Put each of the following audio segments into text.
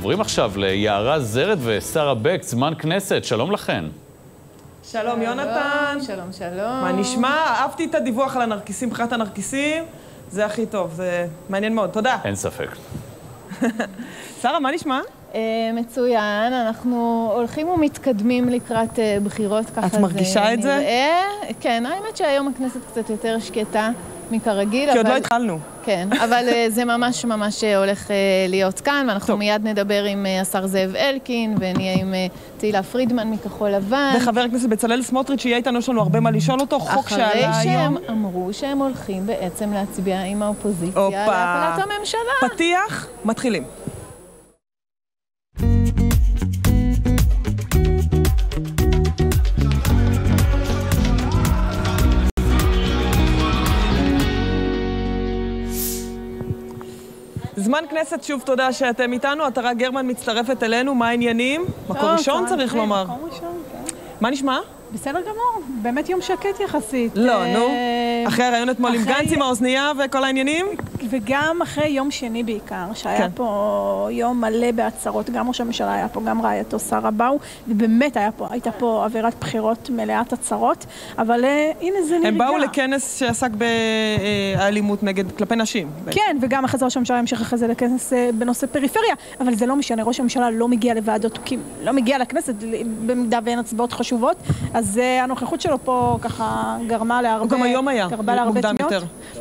עוברים עכשיו ליערה זרד ושרה בק, זמן כנסת, שלום לכן. שלום יונתן. שלום, שלום. מה נשמע? אהבתי את הדיווח על הנרקיסים, מבחינת הנרקיסים, זה הכי טוב, זה מעניין מאוד. תודה. אין ספק. שרה, מה נשמע? אה, מצוין, אנחנו הולכים ומתקדמים לקראת אה, בחירות, ככה את מרגישה את זה? נראה. כן, האמת שהיום הכנסת קצת יותר שקטה מכרגיל, כי עוד אבל- לא התחלנו. כן, אבל אה, זה ממש ממש אה, הולך אה, להיות כאן, ואנחנו טוב. מיד נדבר עם השר זאב אלקין, ונהיה עם תהילה פרידמן מכחול לבן. וחבר הכנסת בצלאל סמוטריץ' יהיה איתנו, יש לנו הרבה מה לשאול אותו, חוק אחרי שעלה שהם היום. אמרו שהם הולכים בעצם להצביע עם האופוזיציה. להפלת הממשלה. פתיח, מתחילים. זמן כנסת, שוב תודה שאתם איתנו. עטרה גרמן מצטרפת אלינו, מה העניינים? מקור טוב, ראשון צריך לומר. מקום ראשון, כן. מה נשמע? בסדר גמור, באמת יום שקט יחסית. לא, אה, נו. אחרי הרעיון אתמול עם גנץ עם האוזנייה וכל העניינים? וגם אחרי יום שני בעיקר, שהיה כן. פה יום מלא בהצהרות, גם ראש הממשלה היה פה, גם רעייתו שרה באו, ובאמת הייתה פה אווירת בחירות מלאת הצהרות, אבל אה, הנה זה נרגע. הם באו לכנס שעסק באלימות נגד, כלפי נשים. כן, וגם אחרי זה ראש הממשלה המשיך אחרי זה לכנס אה, בנושא פריפריה, אבל זה לא משנה, ראש הממשלה לא מגיע לוועדות, לא מגיע לכנסת במידה ואין הצבעות חשובות, אז אה, הנוכחות שלו פה ככה גרמה להרבה... הוא גם היום היה, להרבה מוקדם. יותר.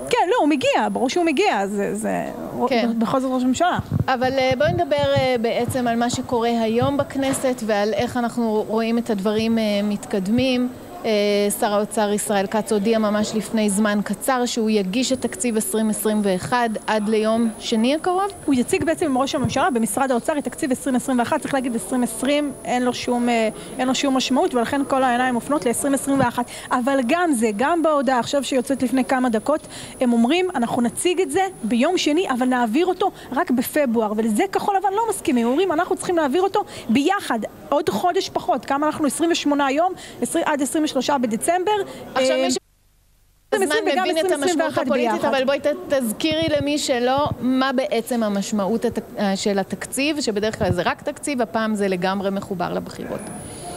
כן, לא, הוא מגיע, ברור שהוא מגיע, זה, זה כן. בכל זאת ראש הממשלה. אבל אה, בואי נדבר אה, בעצם על מה שקורה היום בכנסת ועל איך אנחנו רואים את הדברים מתקדמים. אה, שר האוצר ישראל כץ הודיע ממש לפני זמן קצר שהוא יגיש את תקציב 2021 עד ליום שני הקרוב. הוא יציג בעצם עם ראש הממשלה במשרד האוצר את תקציב 2021, צריך להגיד 2020 אין לו שום, אה, אין לו שום משמעות ולכן כל העיניים מופנות ל-2021. אבל גם זה, גם בהודעה עכשיו שיוצאת לפני כמה דקות, הם אומרים אנחנו נציג את זה ביום שני אבל נעביר אותו רק בפברואר ולזה כחול לבן לא מסכימים, הם אומרים אנחנו צריכים להעביר אותו ביחד, עוד חודש פחות, כמה אנחנו 28 היום, 20, עד 23 בדצמבר. עכשיו אה, מי הזמן 2020 וגם מבין את המשמעות 2021 הפוליטית. אבל בואי תזכירי למי שלא, מה בעצם המשמעות אה, של התקציב, שבדרך כלל זה רק תקציב, הפעם זה לגמרי מחובר לבחירות.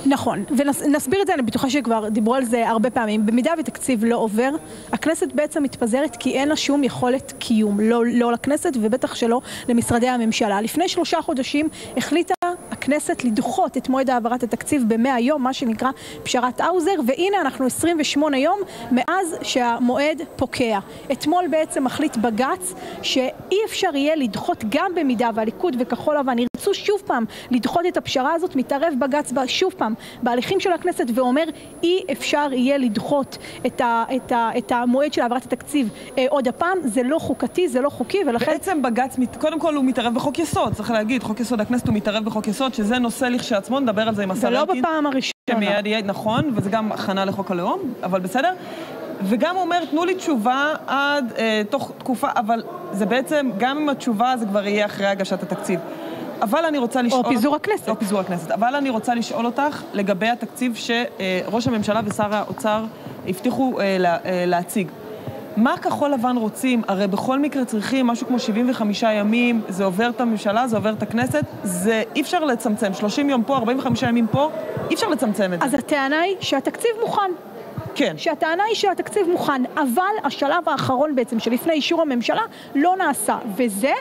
נכון, ונסביר את זה, אני בטוחה שכבר דיברו על זה הרבה פעמים. במידה ותקציב לא עובר, הכנסת בעצם מתפזרת כי אין לה שום יכולת קיום, לא, לא לכנסת ובטח שלא למשרדי הממשלה. לפני שלושה חודשים החליטה הכנסת לדחות את מועד העברת התקציב במאה יום, מה שנקרא פשרת האוזר, והנה אנחנו 28 יום מאז שהמועד פוקע. אתמול בעצם מחליט בג"ץ שאי אפשר יהיה לדחות גם במידה והליכוד וכחול לבן ירצו שוב פעם לדחות את הפשרה הזאת, מתערב בג"ץ שוב פעם בהליכים של הכנסת ואומר אי אפשר יהיה לדחות את, ה, את, ה, את המועד של העברת התקציב אה, עוד הפעם, זה לא חוקתי, זה לא חוקי ולכן... בעצם בג"ץ, קודם כל הוא מתערב בחוק יסוד, צריך להגיד, חוק יסוד הכנסת הוא מתערב בחוק יסוד, שזה נושא לכשעצמו, נדבר על זה עם השר אלקין. בפעם הראשונה. שמיד יהיה, נכון, וזה גם הכנה לחוק הלאום, אבל בסדר. וגם הוא אומר, תנו לי תשובה עד אה, תוך תקופה, אבל זה בעצם, גם אם התשובה זה כבר יהיה אחרי הגשת התקציב. אבל אני רוצה לשאול... פיזור הכנסת. או פיזור הכנסת. אבל אני רוצה לשאול אותך לגבי התקציב שראש הממשלה ושר האוצר הבטיחו אה, לה, אה, להציג. מה כחול לבן רוצים? הרי בכל מקרה צריכים משהו כמו 75 ימים, זה עובר את הממשלה, זה עובר את הכנסת, זה אי אפשר לצמצם. 30 יום פה, 45 ימים פה, אי אפשר לצמצם את זה. אז הטענה היא שהתקציב מוכן. כן. שהטענה היא שהתקציב מוכן, אבל השלב האחרון בעצם שלפני אישור הממשלה לא נעשה, וזה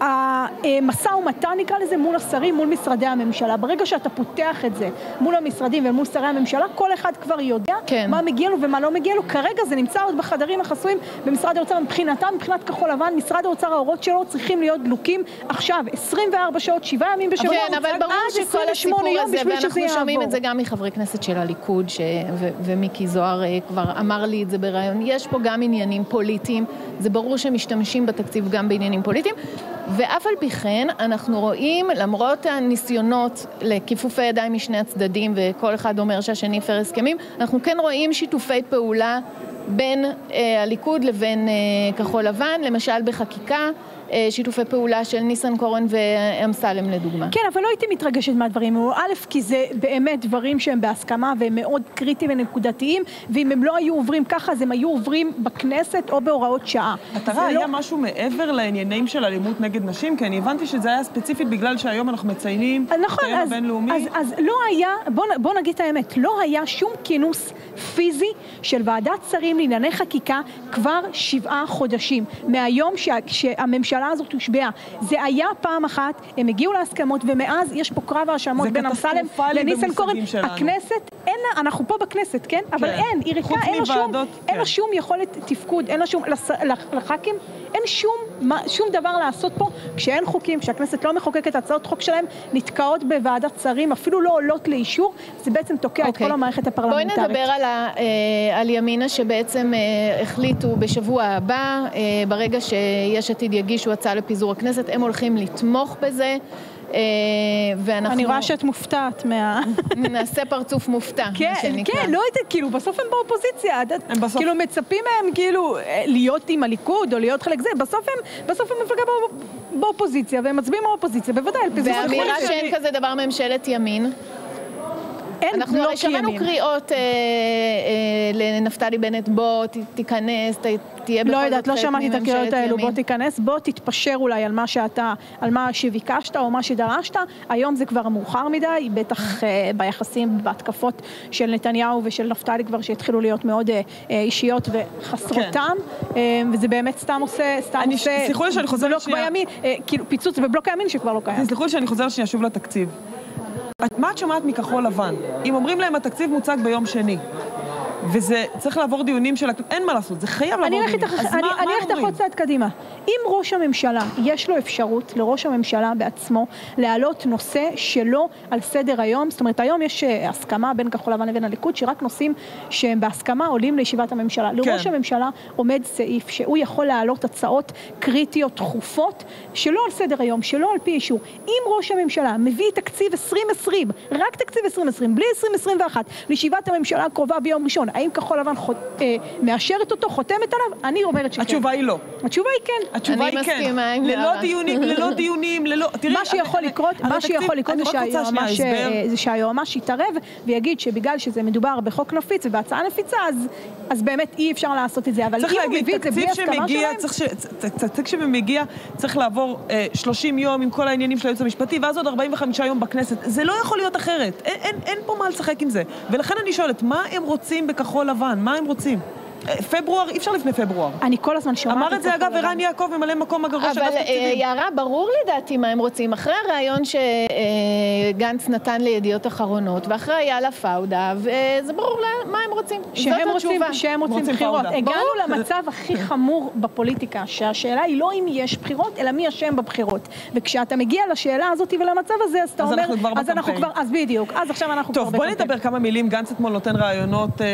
המשא ומתן נקרא לזה מול השרים, מול משרדי הממשלה. ברגע שאתה פותח את זה מול המשרדים ומול שרי הממשלה, כל אחד כבר יודע כן. מה מגיע לו ומה לא מגיע לו. כרגע זה נמצא עוד בחדרים החסויים במשרד האוצר. מבחינתם, מבחינת כחול לבן, משרד האוצר, האורות שלו צריכים להיות דלוקים עכשיו, 24 שעות, 7 ימים בשבוע. כן, אבל ברור שכל 28 הסיפור הזה, ואנחנו שומעים. את זה גם מחברי כנסת של הליכוד, ש... ו... ומיקי זוהר אה, כבר אמר לי את זה בריאיון, יש פה גם עניינים פוליטיים, זה ברור שמשתמשים בתקציב גם בעניינים פוליטיים, ואף על פי כן, אנחנו רואים, למרות הניסיונות לכיפופי ידיים משני הצדדים, וכל אחד אומר שהשני הפר הסכמים, אנחנו כן רואים שיתופי פעולה בין אה, הליכוד לבין אה, כחול לבן, למשל בחקיקה. אה, שיתופי פעולה של ניסנקורן ואמסלם לדוגמה. כן, אבל לא הייתי מתרגשת מהדברים האלו. א', כי זה באמת דברים שהם בהסכמה והם מאוד קריטיים ונקודתיים, ואם הם לא היו עוברים ככה, אז הם היו עוברים בכנסת או בהוראות שעה. מטרה זה היה לא- משהו מעבר לעניינים של אלימות נגד נשים? כי אני הבנתי שזה היה ספציפית בגלל שהיום אנחנו מציינים נכון, את היום אז, הבינלאומי. אז, אז לא היה, בוא, בוא נגיד את האמת, לא היה שום כינוס פיזי של ועדת שרים לענייני חקיקה כבר שבעה חודשים, מהיום שה, שהממשלה הזאת הושבעה. זה היה פעם אחת, הם הגיעו להסכמות, ומאז יש פה קרב האשמות בין אמסלם לניסנקורן. הכנסת, אין לה, אנחנו פה בכנסת, כן? אבל אין, היא ריקה, אין לה שום, כן. שום יכולת תפקוד, אין לה שום, לח"כים, אין שום, מה- שום דבר לעשות פה, כשאין חוקים, כשהכנסת לא מחוקקת הצעות חוק שלהם, נתקעות בוועדת שרים, אפילו לא עולות לאישור, זה בעצם תוקע את אוקיי. כל המערכת הפרלמנטרית. בואי נדבר על, ה, אה, על ימינה שבעצם אה, החליטו בשבוע הבא, אה, ברגע שיש עתיד יגישו הצעה לפיזור הכנסת, הם הולכים לתמוך בזה. אה, ואנחנו אני רואה שאת מופתעת מה... נעשה פרצוף מופתע, מה כן, שנקרא. כן, לא יודעת, כאילו, בסוף הם באופוזיציה. הם בסוף- כאילו, מצפים מהם, כאילו, אה, להיות עם הליכוד או להיות חלק זה, בסוף הם, בסוף הם מפלגה באופ- באופוזיציה, והם מצביעים באופוזיציה, בוודאי, על פיזור והאמירה הכנסת. שאין כזה דבר ממשלת ימין. אין אנחנו בלוק הרי שמענו. קריאות אה, אה, לנפתלי בנט, בוא ת- תיכנס, ת- תהיה בכל לא זאת יודעת, לא שמעתי את הקריאות האלו. בוא תיכנס, בוא תתפשר אולי על מה שאתה, על מה שביקשת או מה שדרשת, היום זה כבר מאוחר מדי, בטח אה, ביחסים, בהתקפות של נתניהו ושל נפתלי כבר שהתחילו להיות מאוד אה, אה, אישיות וחסרות כן. טעם, אה, וזה באמת סתם עושה, סתם אני- עושה סלחו לי שאני חוזרת בלוק שנייה. בימין, אה, כאילו פיצוץ בבלוק הימין שכבר לא קיים. תסלחו לי שאני חוזרת שנייה שוב לתקציב. מה את שומעת מכחול לבן? אם אומרים להם התקציב מוצג ביום שני, וזה צריך לעבור דיונים של... אין מה לעשות, זה חייב לעבור אני דיונים. אז אני- מה אני מה אלך איתך אומרים? עוד צעד קדימה. אם ראש הממשלה, יש לו אפשרות לראש הממשלה בעצמו להעלות נושא שלא על סדר היום, זאת אומרת היום יש אה, הסכמה בין כחול לבן לבין הליכוד שרק נושאים שהם בהסכמה עולים לישיבת הממשלה. לראש כן. הממשלה עומד סעיף שהוא יכול להעלות הצעות קריטיות דחופות שלא על סדר היום, שלא על פי אישור. אם ראש הממשלה מביא תקציב 2020, רק תקציב 2020, בלי 2021, לישיבת הממשלה הקרובה ביום ראשון, האם כחול לבן חוט, אה, מאשרת אותו, חותמת עליו? אני אומרת שכן. התשובה היא לא. התשובה היא כן. התשובה אני היא כן. מסכימה עם ללא. דיונים, ללא דיונים, ללא... תראי, מה שיכול אני- לקרות, מה שיכול לקרות אני זה רק רוצה שנייה שהיועמ"ש, הסבר. אה, זה שהיועמ"ש יתערב ויגיד שבגלל שזה מדובר בחוק נפיץ ובהצעה נפיצה, אז, אז באמת אי אפשר לעשות את זה. אבל צריך אם הוא מביא את זה בלי הסכמה שלהם, תקציב שמגיע, צריך לעבור אה, 30 יום עם כל העניינים של הייעוץ המשפטי, ואז עוד 45 יום בכנסת. זה לא יכול להיות אחרת. אין, פה מה לשחק עם זה. ולכן אני שואלת, מה הם רוצים בכחול לבן? מה הם רוצים? אה, פברואר, אי אפשר לפני פברואר. אני כל הזמן שומעת אמר את זה אגב. ערן יעקב, ממלא מקום של אבל אגף אה, תקציבים. יערה, ברור לדעתי מה הם רוצים. אחרי הריאיון שגנץ נתן לידיעות אחרונות, ואחרי איילה פאודה, וזה ברור לה- מה הם רוצים. שהם רוצים. שהם רוצים בחירות. הגענו ברור. למצב הכי חמור בפוליטיקה, שהשאלה היא לא אם יש בחירות, אלא מי אשם בבחירות. וכשאתה מגיע לשאלה הזאת ולמצב הזה, אז אתה אז אומר... אנחנו כבר אז אנחנו בקמפיין. כבר, אז בדיוק, אז עכשיו אנחנו כבר טוב, בואי בקמפיין. נדבר כמה מילים. גנץ אתמול נותן ראיונות. אה,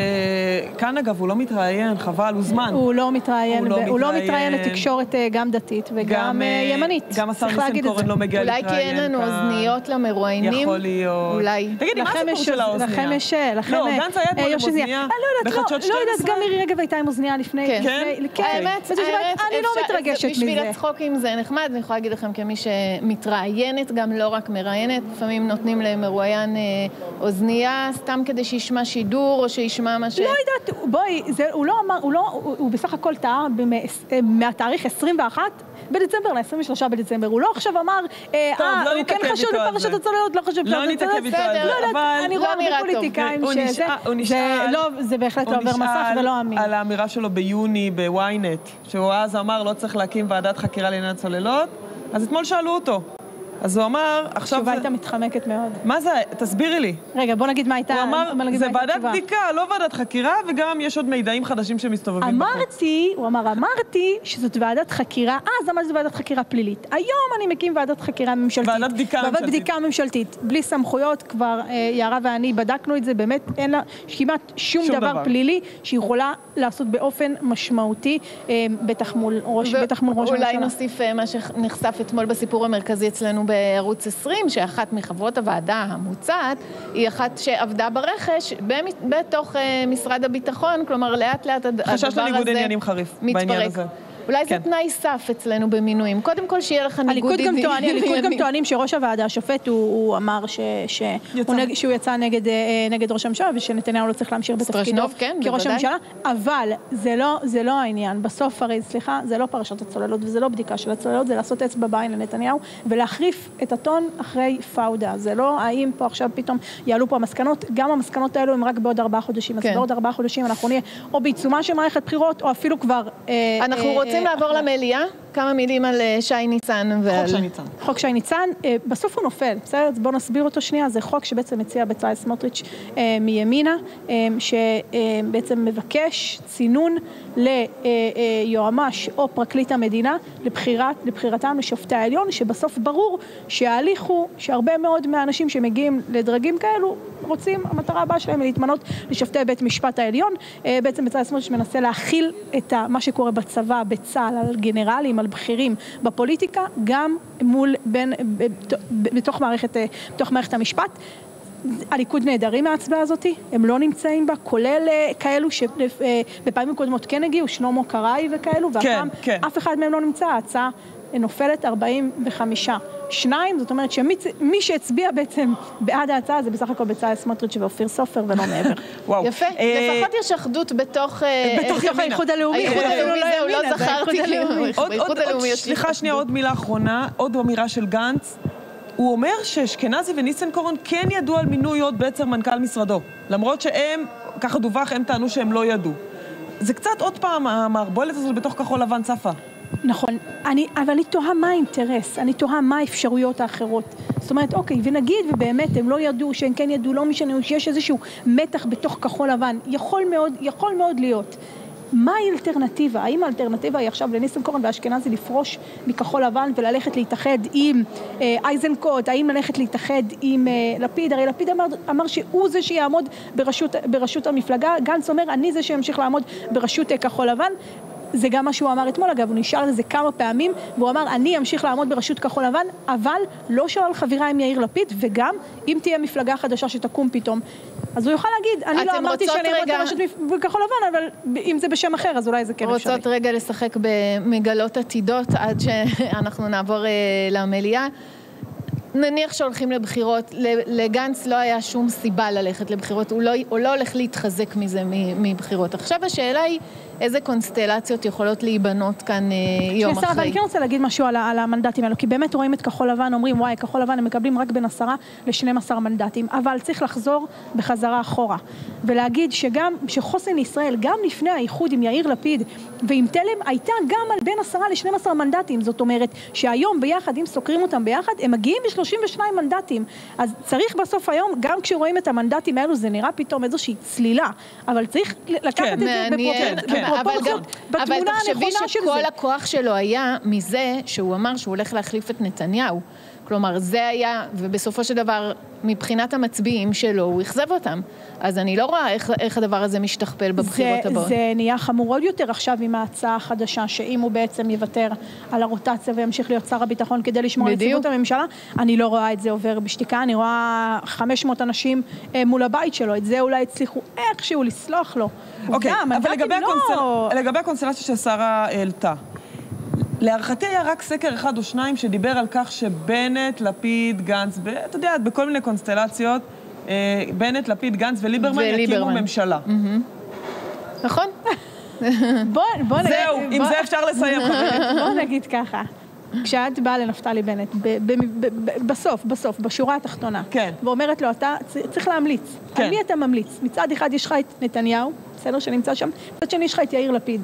כאן אגב, הוא לא מתראיין, חבל, הוא זמן. הוא לא מתראיין, הוא לא הוא לא מתראיין. מתראיין לתקשורת אה, גם דתית וגם גם, אה, אה, ימנית. גם השר ניסנקורן. לא מגיע אולי להתראיין כי אין לנו כאן. אוזניות למרואיינים. יכול להיות. אולי. תגידי, מה לכם הסיפור של האוזניה? לכם יש, לכם... לא, גנץ היה אתמול עם אוזניה. אוזניה לא בחדשות לא, לא יודעת, 12? גם מירי רגב הייתה עם אוזניה לפני... כן. לפני- כן. האמת, אני לא מתרגשת בשביל מזה. הצחוקים זה נחמד, אני יכולה להגיד לכם כמי שמתראיינת, גם לא רק מראיינת, לפעמים נותנים למרואיין אוזנייה, סתם כדי שישמע שידור, או שישמע מה ש... לא יודעת, בואי, זה, הוא לא אמר, הוא לא, הוא, הוא בסך הכל טעה מהתאריך 21 בדצמבר ל-23 בדצמבר. הוא לא עכשיו אמר, אה, טוב, אה, לא הוא כן חשוד בפרשת. הצוללות, לא חשוב לא בפרשת נתעכב. איתו על זה, לא אבל... אני לא רואה נראה הרבה. פוליטיקאים שזה, זה נשאל- לא, זה בהחלט לא עובר מסך ולא אמין. על האמירה שלו ביוני בוויינט, שהוא אז אמר לא צריך להקים ועדת חקירה לעניין הצוללות, אז אתמול שאלו אותו. אז הוא אמר, עכשיו התשובה זה... הייתה מתחמקת מאוד. מה זה? תסבירי לי. רגע, בוא נגיד מה הייתה, הוא אמר, זה ועדת התשובה. בדיקה, לא ועדת חקירה, וגם יש עוד מידעים חדשים שמסתובבים בחוץ. אמרתי, הוא אמר, אמרתי שזאת ועדת חקירה, אז אמרתי שזאת ועדת חקירה פלילית. היום אני מקים ועדת חקירה ממשלתית. ועדת בדיקה ועדת ממשלתית. בדיקה ממשלתית. בלי סמכויות, כבר אה, יערה ואני בדקנו את זה, באמת אין לה כמעט שום, שום דבר, דבר. פלילי שיכולה לעשות באופן משמעותי, אה, בטח מול ראש, בטח מול ראש אולי הממשלה. נוסיף אה, מה שנחשף אתמול בסיפור המרכזי אצלנו בערוץ 20, שאחת מחברות הוועדה המוצעת היא אחת שעבדה ברכש במ- בתוך אה, משרד הביטחון, כלומר לאט לאט הד- הדבר הזה חשש לניגוד עניינים חריף בעניין. הזה. אולי כן. זה תנאי סף אצלנו במינויים. קודם כל שיהיה לך ניגוד הליכוד גם עניינים. טוענים, הליכוד גם טוענים שראש הוועדה, השופט, הוא, הוא אמר ש, ש, יצא. הוא נג, שהוא יצא נגד, אה, נגד ראש הממשלה ושנתניהו לא צריך להמשיך בתפקידו כן, כראש. הממשלה, אבל זה לא, זה לא העניין. בסוף הרי, סליחה, זה לא פרשת הצוללות וזה לא בדיקה של הצוללות, זה לעשות אצבע בעין לנתניהו ולהחריף את הטון אחרי פאודה. זה לא האם פה עכשיו פתאום יעלו פה המסקנות, גם המסקנות האלו הם רק בעוד ארבעה חודשים. אז כן. בעוד ארבעה חודשים אנחנו נהיה או בעיצומה של מערכת בחירות, או אפילו כבר... אה, אנחנו אה, רוצים אה, לעבור. למליאה. כמה מילים על אה, שי ניצן ועל... חוק שי ניצן. חוק שי ניצן, אה, בסוף הוא נופל, בסדר? אז בואו נסביר אותו שנייה. זה חוק שבעצם מציע בצלאל סמוטריץ' אה, מימינה, שבעצם מבקש צינון ליועמ"ש או פרקליט המדינה לבחירת, לבחירתם לשופטי העליון, שבסוף ברור שההליך הוא שהרבה מאוד מהאנשים שמגיעים לדרגים כאלו רוצים, המטרה הבאה שלהם היא להתמנות לשופטי בית משפט העליון. בעצם בצלאל סמוטריץ' מנסה להכיל את מה שקורה בצבא, בצה"ל, על גנרלים, על בכירים בפוליטיקה, גם מול, בין, בתוך מערכת, אה, בתוך מערכת המשפט. הליכוד נעדרים מההצבעה הזאת, הם לא נמצאים בה, כולל אה, כאלו שבפעמים קודמות כן הגיעו, שלמה קרעי וכאלו, והפעם כן. אף אחד מהם לא נמצא, ההצעה נופלת 45 שניים, זאת אומרת שמי מי שהצביע בעצם בעד ההצעה זה בסך הכל בצלאל סמוטריץ' ואופיר סופר ולא מעבר. וואו. יפה, אה, לפחות יש אחדות בתוך... אה, בתוך. האיחוד הלאומי. האיחוד הלאומי, לא זהו, לא זה זכרתי, כאילו, באיחוד הלאומי יש... סליחה שנייה, עוד מילה אחרונה, עוד אמירה של גנץ. הוא אומר שאשכנזי וניסנקורן כן ידעו על מינוי עוד בצר מנכ"ל משרדו. למרות שהם, ככה דווח, הם טענו שהם לא ידעו. זה קצת עוד פעם, המערבולת הזאת בתוך כחול לבן צפה. נכון, אני, אבל אני תוהה מה האינטרס, אני תוהה מה האפשרויות האחרות. זאת אומרת, אוקיי, ונגיד ובאמת הם לא ידעו, שהם כן ידעו, לא משנה, שיש איזשהו מתח בתוך כחול לבן, יכול מאוד, יכול מאוד להיות. מה האלטרנטיבה? האם האלטרנטיבה היא עכשיו לניסנקורן ואשכנזי לפרוש מכחול לבן וללכת להתאחד עם אה, איזנקוט? האם ללכת להתאחד עם אה, לפיד? הרי לפיד אמר, אמר שהוא זה שיעמוד בראשות, בראשות המפלגה, גנץ אומר אני זה שימשיך לעמוד בראשות אה, כחול לבן. זה גם מה שהוא אמר אתמול, אגב, הוא נשאל על זה כמה פעמים, והוא אמר, אני אמשיך לעמוד בראשות כחול לבן, אבל לא שלל חבירה עם יאיר לפיד, וגם אם תהיה מפלגה חדשה שתקום פתאום. אז הוא יוכל להגיד, אני לא אמרתי שאני אעמוד רגע- בראשות כחול לבן, אבל אם זה בשם אחר, אז אולי זה כן אפשרי. רוצות רגע לשחק במגלות עתידות עד שאנחנו נעבור אה, למליאה. נניח שהולכים לבחירות, לגנץ לא היה שום סיבה ללכת לבחירות, הוא לא, הוא לא הולך להתחזק מזה מבחירות. עכשיו השאלה היא איזה קונסטלציות יכולות להיבנות כאן אה, יום שרה, אבל אחרי. אני כן רוצה להגיד משהו על, על המנדטים האלו, כי באמת רואים את כחול לבן, אומרים וואי, כחול לבן הם מקבלים רק בין עשרה ל-12 מנדטים, אבל צריך לחזור בחזרה אחורה, ולהגיד שגם, שחוסן לישראל, גם לפני האיחוד עם יאיר לפיד ועם תלם, הייתה גם על בין עשרה ל-12 מנדטים, זאת אומרת שהיום ביחד, אם סוקרים אותם ביחד, הם מגיעים ל-32 מנדטים, אז צריך בסוף היום, גם כשרואים את המנדטים האלו, זה נראה פתאום איזושהי צלילה, אבל צריך לקחת כן, את זה מעניין, בפרופורציות- כן, אבל גם, בפרופורציות, אבל בתמונה תחשבי הנכונה של שכל זה. הכוח שלו היה מזה שהוא אמר שהוא הולך להחליף את נתניהו. כלומר, זה היה, ובסופו של דבר, מבחינת המצביעים שלו, הוא אכזב אותם. אז אני לא רואה איך, איך הדבר הזה משתכפל בבחירות זה, הבאות. זה נהיה חמור עוד יותר עכשיו עם ההצעה החדשה, שאם הוא בעצם יוותר על הרוטציה וימשיך להיות שר הביטחון כדי לשמור על. יציבות הממשלה, אני לא רואה את זה עובר בשתיקה, אני רואה 500 אנשים אה, מול הבית שלו, את זה אולי הצליחו איכשהו לסלוח לו. אוקיי, אבל לגבי, לא... הקונסטל... לגבי הקונסטלציה ששרה העלתה, להערכתי היה רק סקר אחד או שניים שדיבר על כך שבנט, לפיד, גנץ, ב- אתה יודע, בכל מיני קונסטלציות, אה, בנט, לפיד, גנץ וליברמן יקימו. ממשלה. נכון? בוא, בוא נגיד... זהו, עם בוא- זה אפשר לסיים, חברים. בוא נגיד ככה. כשאת באה לנפתלי בנט, ב- ב- ב- ב- בסוף, בסוף, בשורה התחתונה, כן. ואומרת לו, אתה צ- צריך להמליץ. כן. על מי אתה ממליץ? מצד אחד יש לך את נתניהו, בסדר, שנמצא שם, מצד שני יש לך את יאיר לפיד.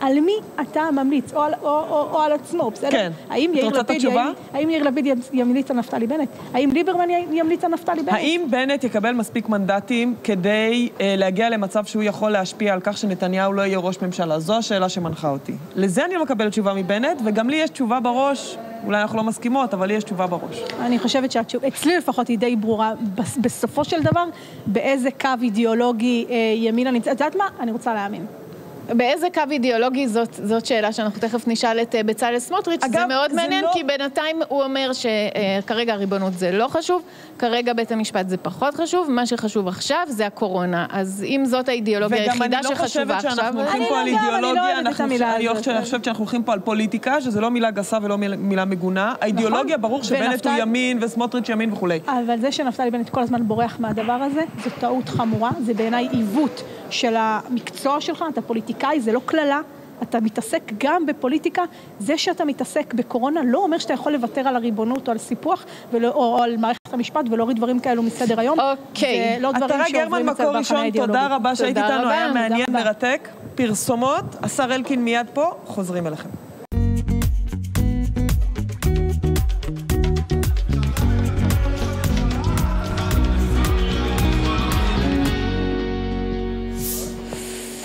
על מי אתה ממליץ, או על, או, או, או על עצמו, בסדר? כן. האם יאיר לפיד? האם, האם יאיר לפיד ימליץ על נפתלי בנט? האם ליברמן ימליץ על נפתלי בנט? האם בנט יקבל מספיק מנדטים כדי אה, להגיע למצב שהוא יכול להשפיע על כך שנתניהו לא יהיה ראש ממשלה? זו השאלה שמנחה אותי. לזה אני לא מקבלת תשובה מבנט, וגם לי יש תשובה בראש, אולי אנחנו לא מסכימות, אבל לי יש תשובה בראש. אני חושבת שהתשובה, אצלי לפחות היא די ברורה, בס- בסופו של דבר, באיזה קו אידיאולוגי אה, ימינה נמצאת. את יודעת מה? אני רוצה להאמין. באיזה קו אידיאולוגי זאת, זאת שאלה שאנחנו תכף נשאל את אה, בצלאל סמוטריץ', אגב, זה מאוד זה מעניין, לא- כי בינתיים הוא אומר שכרגע הריבונות זה לא חשוב, כרגע בית המשפט זה פחות חשוב, מה שחשוב עכשיו זה הקורונה. אז אם זאת האידיאולוגיה וגם היחידה אני לא שחשובה חושבת עכשיו, שאנחנו הולכים אני פה לא על גם, אני לא אידיאולוגיה, אוהבת את אנחנו- המילה אני הזאת. חושבת- חושבת שאנחנו הולכים פה על פוליטיקה, שזה לא מילה גסה ולא מילה- מילה מגונה. האידיאולוגיה, ברור שבנט הוא ונפתלי- ימין וסמוטריץ' ימין וכולי. אבל זה שנפתלי בנט כל הזמן בורח מהדבר הזה, זו טעות חמורה, זה בעיניי עיוות של המקצוע שלך, אתה פוליטיקאי, זה לא קללה. אתה מתעסק גם בפוליטיקה, זה שאתה מתעסק בקורונה לא אומר שאתה יכול לוותר על הריבונות או על סיפוח ולא, או על מערכת המשפט ולהוריד דברים כאלו מסדר היום. אוקיי. זה לא דברים עטרה שעוברים גרמן, אצל מקור במחנה ראשון, האידיאולוגי. תודה רבה שהיית איתנו, היה מעניין. מרתק. פרסומות, השר אלקין מיד פה, חוזרים אליכם.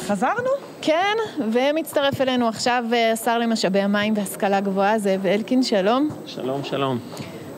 חזרנו? כן, ומצטרף אלינו עכשיו אה, השר למשאבי המים והשכלה גבוהה, זאב אלקין, שלום. שלום, שלום.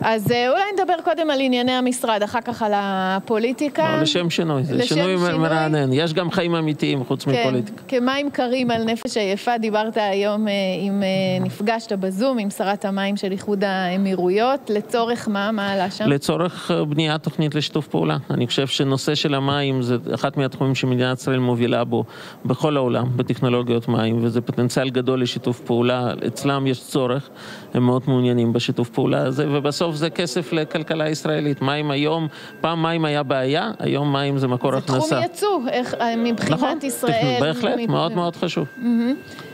אז אה, אולי נדבר קודם על ענייני המשרד, אחר כך על הפוליטיקה. לא, לשם שינוי, זה לשם שינוי שינוי. מרענן. יש גם חיים אמיתיים חוץ כן, מפוליטיקה. כמים קרים על נפש עייפה, דיברת היום אה, עם, אה, נפגשת בזום עם שרת המים של איחוד האמירויות, לצורך מה? מה עלה שם? לצורך בניית תוכנית לשיתוף פעולה. אני חושב שנושא של המים זה אחד מהתחומים שמדינת ישראל מובילה בו בכל העולם, בטכנולוגיות מים, וזה פוטנציאל גדול לשיתוף פעולה. אצלם יש צורך, הם מאוד מעוניינים בשיתוף פעולה הזה, ובסוף זה כסף לכלכלה הישראלית. מים היום, פעם מים היה בעיה, היום מים זה מקור זה הכנסה. תחום יצוא, אה, מבחינת נכון, ישראל. בהחלט, מב- מאוד מאוד חשוב.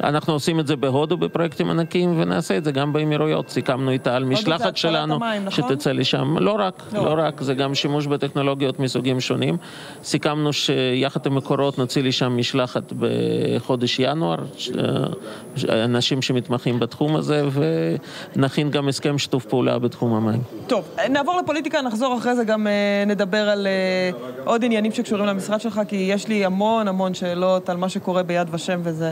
אנחנו עושים את זה בהודו בפרויקטים ענקיים, ונעשה את זה גם באמירויות. סיכמנו איתה על זה משלחת שלנו, המים, נכון? שתצא לשם. לא רק, לא. לא רק, זה גם שימוש בטכנולוגיות מסוגים שונים. סיכמנו שיחד עם מקורות נוציא לשם משלחת בחודש ינואר, אה, אנשים שמתמחים בתחום הזה, ונכין גם הסכם שיתוף פעולה בתחום המים. טוב, נעבור לפוליטיקה, נחזור אחרי זה גם אה, נדבר על אה, עוד עניינים שקשורים למשרד שלך, כי יש לי המון המון שאלות על מה שקורה ביד ושם, וזה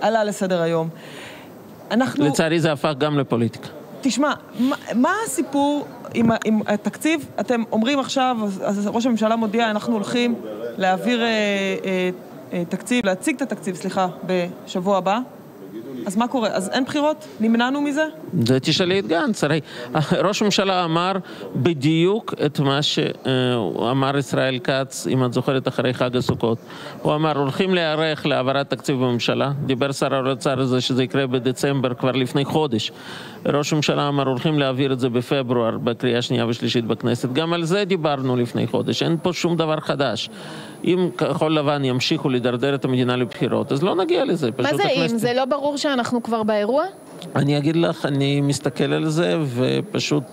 עלה לסדר היום. אנחנו... לצערי זה הפך גם לפוליטיקה. תשמע, מה, מה הסיפור עם, עם התקציב? אתם אומרים עכשיו, אז ראש הממשלה מודיע, אנחנו הולכים להעביר אה, אה, אה, תקציב, להציג את התקציב, סליחה, בשבוע הבא. אז מה קורה? אז אין בחירות? נמנענו מזה? זה תשאלי את גנץ, הרי ראש הממשלה אמר בדיוק את מה שאמר ישראל כץ, אם את זוכרת, אחרי חג הסוכות. הוא אמר, הולכים להיערך להעברת תקציב בממשלה, דיבר שר האוצר על זה שזה יקרה בדצמבר כבר לפני חודש. ראש הממשלה אמר, הולכים להעביר את זה בפברואר בקריאה שנייה ושלישית בכנסת. גם על זה דיברנו לפני חודש, אין פה שום דבר חדש. אם כחול לבן ימשיכו לדרדר את המדינה לבחירות, אז לא נגיע לזה. מה זה אם? הכנסת- זה לא ברור שאנחנו כבר באירוע? אני אגיד לך, אני מסתכל על זה ופשוט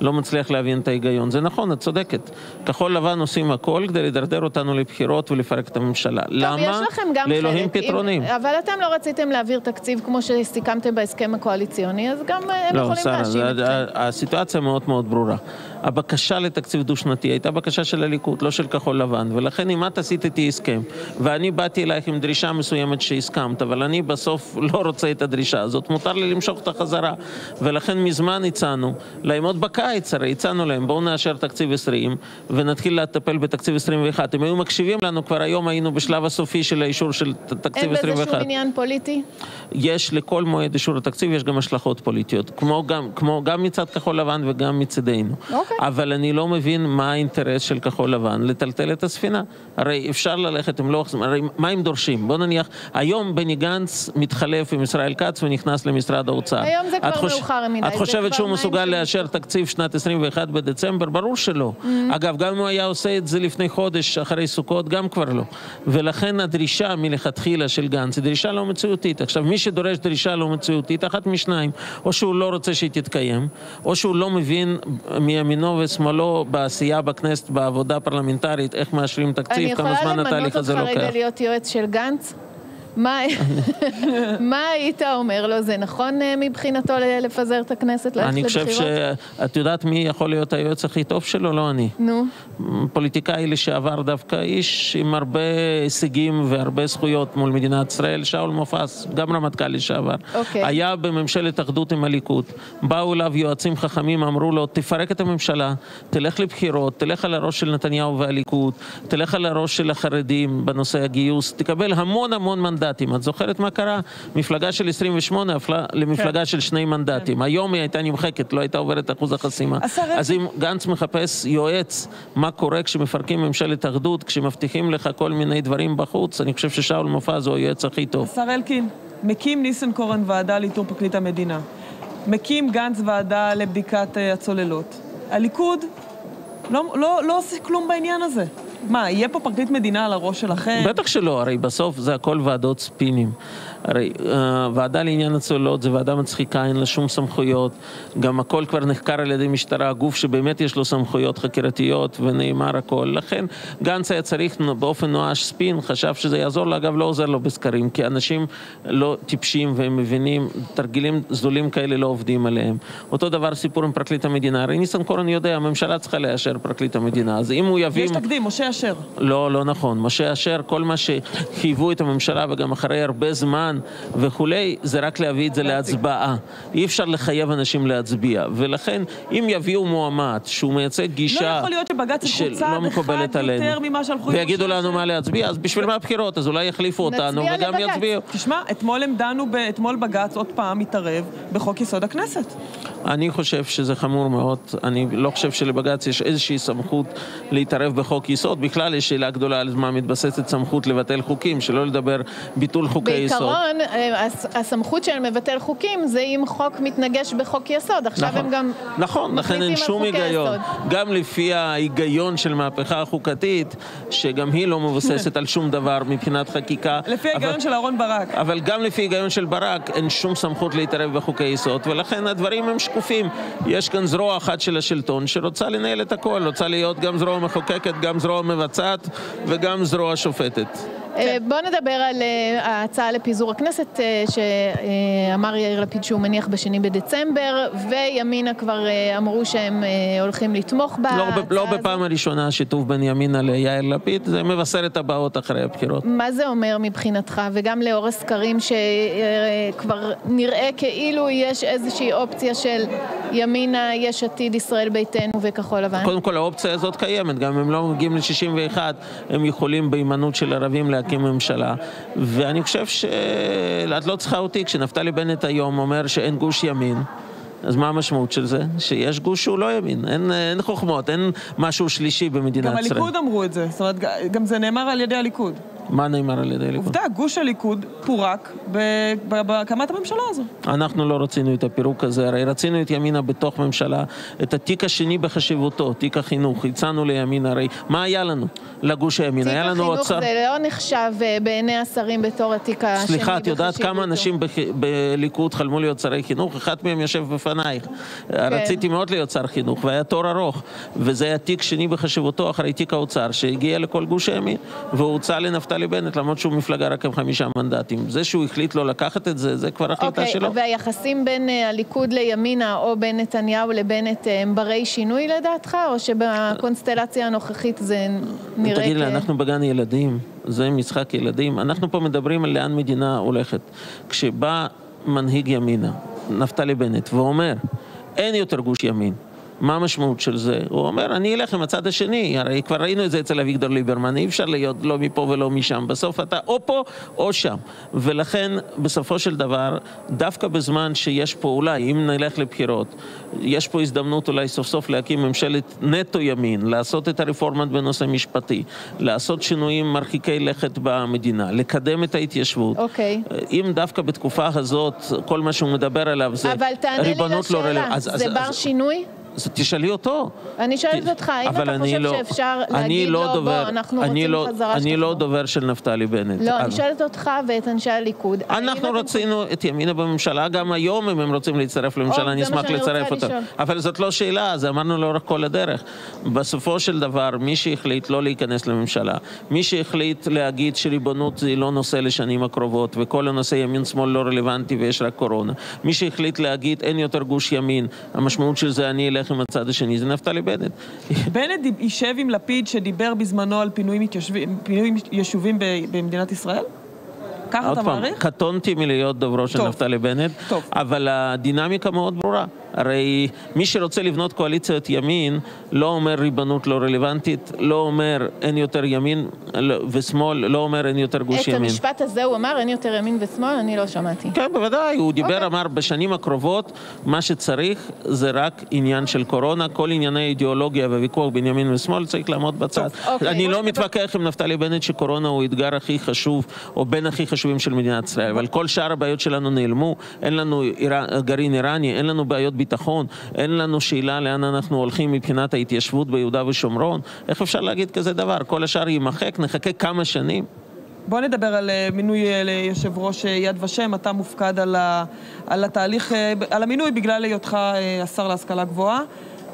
לא מצליח להבין את ההיגיון. זה נכון, את צודקת. כחול לבן עושים הכל כדי לדרדר אותנו לבחירות ולפרק את הממשלה. למה? טוב, יש לכם גם לאלוהים חלק. פתרונים. אם, אבל אתם לא רציתם להעביר תקציב כמו שסיכמתם בהסכם הקואליציוני, אז גם הם לא, יכולים להאשים אתכם. ה- הסיטואציה מאוד מאוד ברורה. הבקשה לתקציב דו-שנתי הייתה בקשה של הליכוד, לא של כחול לבן, ולכן אם את עשית איתי הסכם, ואני באתי אלייך עם דרישה מסוימת שהסכמת, אבל אני בסוף לא רוצה את הדרישה הזאת, מותר לי למשוך אותה חזרה. ולכן מזמן הצענו להם, עוד בקיץ הרי הצענו להם, בואו נאשר תקציב 20 ונתחיל לטפל בתקציב 21. אם היו מקשיבים לנו, כבר היום היינו בשלב הסופי של האישור של תקציב אין בזה 21. שום עניין פוליטי? יש לכל מועד אישור התקציב, יש גם השלכות פוליטיות, כמו גם, כמו גם מצד כחול לבן וגם מצדנו. אוקיי. אבל אני לא מבין מה האינטרס של כחול לבן לטלטל את הספינה. הרי אפשר ללכת עם לוח זמן, הרי מה הם דורשים? בוא נניח, היום בני גנץ מתחלף עם ישראל כץ ונכנס למשרד האוצר. היום זה כבר את חוש- מאוחר מדי, את חושבת שהוא מסוגל לאשר תקציב שנת 21 בדצמבר? ברור שלא. Mm-hmm. אגב, גם אם הוא היה עושה את זה לפני חודש, אחרי סוכות, גם כבר לא. ולכן הדרישה מלכתחילה של גנץ היא דרישה לא מציאותית. עכשיו, מי שדורש דרישה לא מציאותית, אחת משניים, או שהוא לא רוצה שהיא תתקיים, או שהוא לא מבין מימינו ושמאלו בעשייה בכנסת, בעבודה פרלמנטרית, איך מאשרים אני תקציב, כמה יכולה זמן למנות התהליך אותך הזה לוקח. רגע להיות יועץ של גנץ? מה היית אומר לו? זה נכון אה, מבחינתו לפזר את הכנסת, ללכת אני לבחירות? חושב שאת יודעת מי יכול להיות היועץ הכי טוב שלו? לא אני. נו, פוליטיקאי לשעבר דווקא איש עם הרבה הישגים והרבה זכויות מול מדינת ישראל, שאול מופז, גם רמטכ"ל לשעבר. אוקיי. היה בממשלת אחדות עם הליכוד. באו אליו יועצים חכמים, אמרו לו, תפרק את הממשלה, תלך לבחירות, תלך על הראש של נתניהו והליכוד, תלך על הראש של החרדים בנושא הגיוס, תקבל המון המון מנדטים. מנדטים. את זוכרת מה קרה? מפלגה של 28 הפכה למפלגה של שני מנדטים. היום היא הייתה נמחקת, לא הייתה עוברת אחוז החסימה. אז אם גנץ מחפש יועץ, מה קורה כשמפרקים ממשלת אחדות, כשמבטיחים לך כל מיני דברים בחוץ, אני חושב ששאול מופז הוא היועץ הכי טוב. השר אלקין, מקים ניסנקורן ועדה לאיתור פרקליט המדינה. מקים גנץ ועדה לבדיקת אה, הצוללות. הליכוד לא, לא, לא עושה כלום בעניין הזה. מה, יהיה פה פרקליט מדינה על הראש שלכם? בטח שלא, הרי בסוף זה הכל ועדות ספינים. הרי uh, ועדה לעניין הצוללות זה ועדה מצחיקה, אין לה שום סמכויות. גם הכל כבר נחקר על ידי משטרה, גוף שבאמת יש לו סמכויות חקירתיות ונאמר הכל. לכן גנץ היה צריך באופן נואש ספין, חשב שזה יעזור לו, אגב לא עוזר לו בסקרים, כי אנשים לא טיפשים והם מבינים, תרגילים זולים כאלה לא עובדים עליהם. אותו דבר סיפור עם פרקליט המדינה, הרי ניסנקורן יודע, הממשלה צריכה לאשר פרקליט המדינה, אז אם הוא יביא... יש תקדים, משה אשר. לא, לא נכון. משה אשר, כל מה שחייבו את הממשלה וגם אחרי הרבה זמן וכולי, זה רק להביא את זה להצבעה. אי אפשר לחייב אנשים להצביע. ולכן, אם יביאו מועמד שהוא מייצג גישה... לא יכול להיות שבג"ץ ילכו צעד שלא מקובלת אחד יותר ממה שהלכו ויגידו לנו. מה להצביע, אז בשביל מה הבחירות? אז אולי יחליפו אותנו וגם לבג"ץ. יצביעו. תשמע, אתמול הם דנו. אתמול בג"ץ עוד פעם התערב בחוק יסוד הכנסת. אני חושב שזה חמור מאוד. אני לא חושב שלבג"ץ יש איזושהי סמכות להתערב בחוק יסוד. בכלל יש שאלה גדולה על מה מתבססת סמכות לבטל חוקים, שלא לדבר ביטול חוקי יסוד. בעיקרון, אה, הס- הסמכות של מבטל חוקים זה אם חוק מתנגש בחוק יסוד. עכשיו הם גם נכון, לכן אין שום היגיון. יסוד. גם לפי ההיגיון של מהפכה החוקתית, שגם היא לא מבוססת על שום דבר מבחינת חקיקה. לפי ההיגיון אבל- של אהרן ברק. אבל גם לפי היגיון של ברק אין שום סמכות להתערב בחוקי יסוד, ולכן הדברים הם שקופים. יש כאן זרוע אחת של השלטון שרוצה לנהל את הכל, רוצה להיות גם זרוע מחוקקת, גם זרוע מבצעת וגם זרוע שופטת. אה, בואו נדבר על אה, ההצעה לפיזור הכנסת, אה, שאמר יאיר לפיד שהוא מניח בשני בדצמבר, וימינה כבר אמרו שהם הולכים לתמוך בהצעה לא, לא. בפעם הראשונה השיתוף בין ימינה ליאיר לפיד, זה מבשר את הבאות אחרי הבחירות. מה זה אומר מבחינתך, וגם לאור הסקרים שכבר נראה כאילו יש איזושהי אופציה של ימינה, יש עתיד, ישראל ביתנו וכחול לבן? קודם כל האופציה הזאת קיימת, גם אם הם לא מגיעים ל-61, הם יכולים בהימנעות של ערבים להקים ממשלה. ואני חושב שאת לא צריכה אותי, כשנפתלי בנט היום אומר שאין גוש ימין. אז מה המשמעות של זה? שיש גוש שהוא לא ימין, אין, אין חוכמות, אין משהו שלישי במדינת גם ישראל. הליכוד אמרו את זה, זאת אומרת, גם זה נאמר על ידי הליכוד. מה נאמר על ידי הליכוד? עובדה, גוש הליכוד פורק ב- ב- בהקמת הממשלה הזו. אנחנו לא רצינו את הפירוק הזה, הרי רצינו את ימינה בתוך ממשלה, את התיק השני בחשיבותו, תיק החינוך, הצענו לימינה, הרי מה היה לנו לגוש הימין? תיק היה לנו החינוך אוצר... זה לא נחשב אה, בעיני השרים בתור התיק השני סליחה, את יודעת בחשיבותו. כמה אנשים בליכוד חלמו להיות שרי חינוך? אחד מהם יושב בפנייך. כן. רציתי מאוד להיות שר חינוך, והיה תור ארוך. וזה היה תיק שני בחשיבותו אחרי תיק האוצר, שהגיע לכל גוש הימין, והוא הוצע לנפתלי בנט, למרות שהוא מפלגה רק עם חמישה מנדטים. זה שהוא החליט לא לקחת את זה, זה כבר החלטה אוקיי, שלו. והיחסים בין אה, הליכוד לימינה או בין נתניהו לבנט אה, הם ברי שינוי לדעתך, או שבקונסטלציה הנוכחית זה נראה תגיד לי, כ... אנחנו בגן ילדים, זה משחק ילדים. אנחנו פה מדברים על לאן מדינה הולכת. כשבא מנהיג ימינה, נפתלי בנט, ואומר, אין יותר גוש ימין. מה המשמעות של זה? הוא אומר, אני אלך עם הצד השני, הרי כבר ראינו את זה אצל אביגדור ליברמן, אי אפשר להיות לא מפה ולא משם, בסוף אתה או פה או שם. ולכן, בסופו של דבר, דווקא בזמן שיש פה אולי, אם נלך לבחירות, יש פה הזדמנות אולי סוף סוף להקים ממשלת נטו ימין, לעשות את הרפורמות בנושא משפטי, לעשות שינויים מרחיקי לכת במדינה, לקדם את ההתיישבות. אוקיי. אם דווקא בתקופה הזאת, כל מה שהוא מדבר עליו זה אבל תענה לי ריבונות לא לשאלה, רלוונטית. זה בר שינוי? אז תשאלי אותו. אני שואלת אותך, האם אתה אני חושב לא- שאפשר אני להגיד לא לו, דובר- בוא, אנחנו רוצים לא- חזרה אני לא שתחזור"? דובר של נפתלי בנט. לא. אני שואלת אותך ואת אנשי הליכוד. אנחנו אתם רצינו את ימינה בממשלה, גם היום אם הם רוצים להצטרף לממשלה, אני אשמח לצרף אותם. אבל זאת לא שאלה, זה אמרנו לאורך כל הדרך. בסופו של דבר, מי שהחליט לא להיכנס לממשלה, מי שהחליט להגיד שריבונות זה לא נושא לשנים הקרובות, וכל הנושא ימין-שמאל לא רלוונטי ויש רק קורונה, מי שהחליט להגיד אין יותר גוש ימין, המשמעות של זה אני אלך עם הצד השני, זה נפתלי בנט. בנט יישב עם לפיד שדיבר בזמנו על פינוי יישובים במדינת ישראל? ככה אתה מעריך? קטונתי מלהיות דוברו של נפתלי בנט, טוב. אבל הדינמיקה מאוד ברורה. הרי מי שרוצה לבנות קואליציות ימין, לא אומר ריבונות לא רלוונטית, לא אומר אין יותר ימין לא- ושמאל, לא אומר אין יותר גוש את ימין. המשפט הזה הוא אמר, אין יותר ימין ושמאל, אני לא שמעתי. כן, בוודאי, הוא דיבר, אוקיי. אמר, בשנים הקרובות, מה שצריך זה רק עניין של קורונה, כל ענייני אידיאולוגיה וויכוח בין ימין ושמאל צריך לעמוד בצד. אוקיי. אני לא מתווכח עם נפתלי בנט שקורונה הוא האתגר הכי חשוב, או בין הכי חשובים של מדינת ישראל, אבל כל שאר הבעיות שלנו נעלמו, אין לנו גרעין איראני, אין לנו בעיות ביטחון, אין לנו שאלה לאן אנחנו הולכים מבחינת ההתיישבות ביהודה ושומרון, איך אפשר להגיד כזה דבר? כל השאר יימחק, נחכה כמה שנים? בוא נדבר על אה, מינוי אה, ליושב ראש אה, יד ושם, אתה מופקד על, ה, על התהליך, על המינוי בגלל היותך השר להשכלה גבוהה.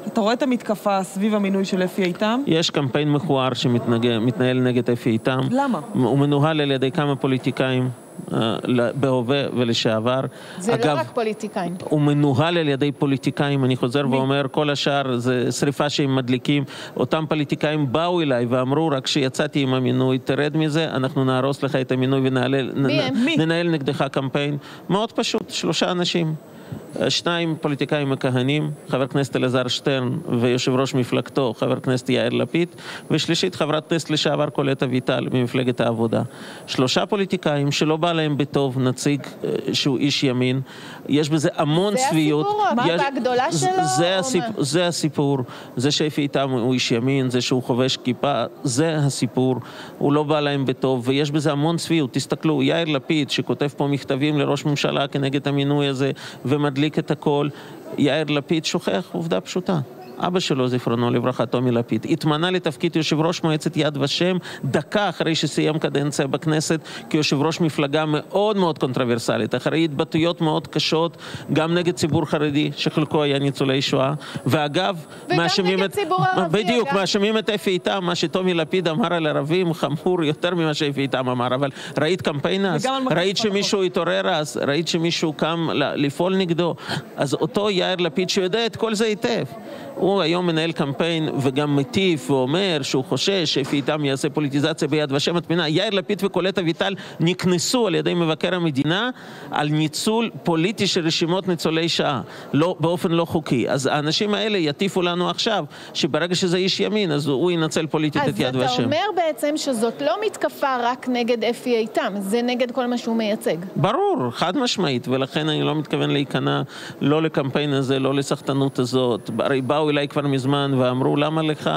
אתה רואה את המתקפה סביב המינוי של אפי איתם? יש קמפיין מכוער שמתנהל נגד אפי איתם. למה? הוא מנוהל על ידי כמה פוליטיקאים אה, בהווה ולשעבר. זה לא אגב, רק פוליטיקאים. הוא מנוהל על ידי פוליטיקאים, אני חוזר מי? ואומר, כל השאר זה שריפה שהם מדליקים. אותם פוליטיקאים באו אליי ואמרו, רק כשיצאתי עם המינוי, תרד מזה, אנחנו נהרוס לך את המינוי ונעלה- מי נ- הם? מי? ננהל נגדך קמפיין. מאוד פשוט, שלושה אנשים. שניים פוליטיקאים מכהנים, חבר הכנסת אלעזר שטרן ויושב ראש מפלגתו, חבר הכנסת יאיר לפיד, ושלישית חברת כנסת לשעבר קולט אביטל ממפלגת העבודה. שלושה פוליטיקאים שלא בא להם בטוב נציג אה, שהוא איש ימין, יש בזה המון זה צביעות. הסיפור, או יש- המפה הגדולה זה- שלו, זה הסיפ- מה? זה הסיפור, זה שאפי איתם הוא איש ימין, זה שהוא חובש כיפה, זה הסיפור, הוא לא בא להם בטוב, ויש בזה המון צביעות. תסתכלו, יאיר לפיד, שכותב פה מכתבים לראש ממשלה כנגד המינוי הזה, ומדליק את הכל, יאיר לפיד שוכח עובדה פשוטה. אבא שלו, זיכרונו לברכה, טומי לפיד, התמנה לתפקיד יושב ראש מועצת יד ושם דקה אחרי שסיים קדנציה בכנסת כיושב ראש מפלגה מאוד מאוד קונטרוברסלית, אחרי התבטאויות מאוד קשות, גם נגד ציבור חרדי, שחלקו היה ניצולי שואה, ואגב, וגם מאשימים נגד את... ציבור ערבי, בדיוק. מאשימים את אפי איתם, מה שטומי לפיד אמר על ערבים חמור יותר ממה שאפי איתם אמר, אבל ראית קמפיין אז? וגם ראית. שמישהו התעורר אז? ראית שמישהו קם לפעול נגדו? אז אותו יאיר לפיד שיודע את כל זה היטב, הוא היום מנהל קמפיין וגם מטיף ואומר שהוא חושש שאפי איתם יעשה פוליטיזציה ביד ושם את מינה. יאיר לפיד וקולט אביטל נקנסו על ידי מבקר המדינה על ניצול פוליטי של רשימות ניצולי שואה, לא, באופן לא חוקי. אז האנשים האלה יטיפו לנו עכשיו, שברגע שזה איש ימין, אז הוא ינצל פוליטית את אז יד אתה ושם. אומר בעצם שזאת לא מתקפה רק נגד אפי איתם, זה נגד כל מה שהוא מייצג. ברור, חד משמעית, ולכן אני לא מתכוון להיכנע לא לקמפיין הזה, לא לסחטנות הזאת. הרי באו אליי כבר מזמן ואמרו, למה לך,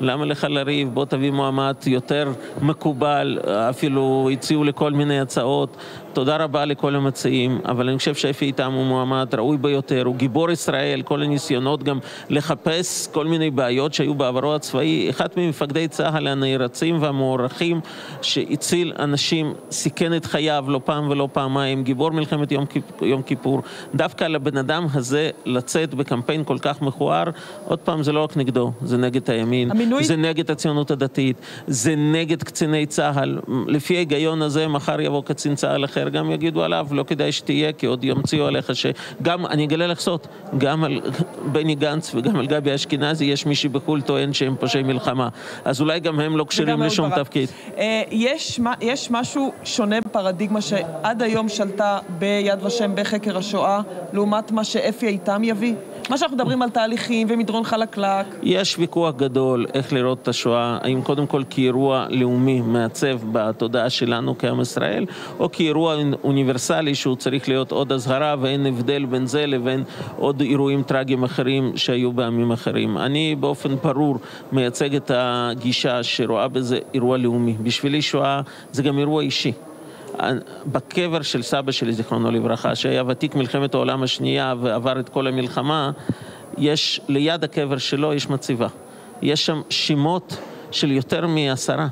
למה לך לריב, בוא תביא מועמד יותר מקובל, אפילו הציעו לי כל מיני הצעות. תודה רבה לכל המציעים, אבל אני חושב שאפי איתם הוא מועמד ראוי ביותר, הוא גיבור ישראל, כל הניסיונות גם לחפש כל מיני בעיות שהיו בעברו הצבאי, אחד ממפקדי צה"ל הנערצים והמוערכים שהציל אנשים, סיכן את חייו לא פעם ולא פעמיים, גיבור מלחמת יום, יום כיפור, דווקא לבן אדם הזה לצאת בקמפיין כל כך מכוער, עוד פעם זה לא רק נגדו, זה נגד הימין, המינוי- זה נגד הציונות הדתית, זה נגד קציני צה"ל, לפי ההיגיון הזה מחר יבוא קצין צה"ל אחר, גם יגידו עליו, לא כדאי שתהיה, כי עוד ימציאו עליך שגם, אני אגלה לך סוד, גם על בני גנץ וגם על גבי אשכנזי יש מי שבחו"ל טוען שהם פושעי מלחמה, אז אולי גם הם לא כשירים אהוד לשום ברק. תפקיד. אה, יש, יש משהו שונה בפרדיגמה שעד היום שלטה ביד ושם בחקר השואה, לעומת מה שאפי איתם יביא? מה שאנחנו מדברים על תהליכים ומדרון חלקלק. יש ויכוח גדול איך לראות את השואה, האם קודם כל כאירוע לאומי מעצב בתודעה שלנו כעם ישראל, או כאירוע אוניברסלי שהוא צריך להיות עוד אזהרה ואין הבדל בין זה לבין עוד אירועים טרגיים אחרים שהיו בעמים אחרים. אני באופן ברור מייצג את הגישה שרואה בזה אירוע לאומי. בשבילי שואה זה גם אירוע אישי. בקבר של סבא שלי, זיכרונו לברכה, שהיה ותיק מלחמת העולם השנייה ועבר את כל המלחמה, יש, ליד הקבר שלו יש מצבה. יש שם שמות של יותר מעשרה.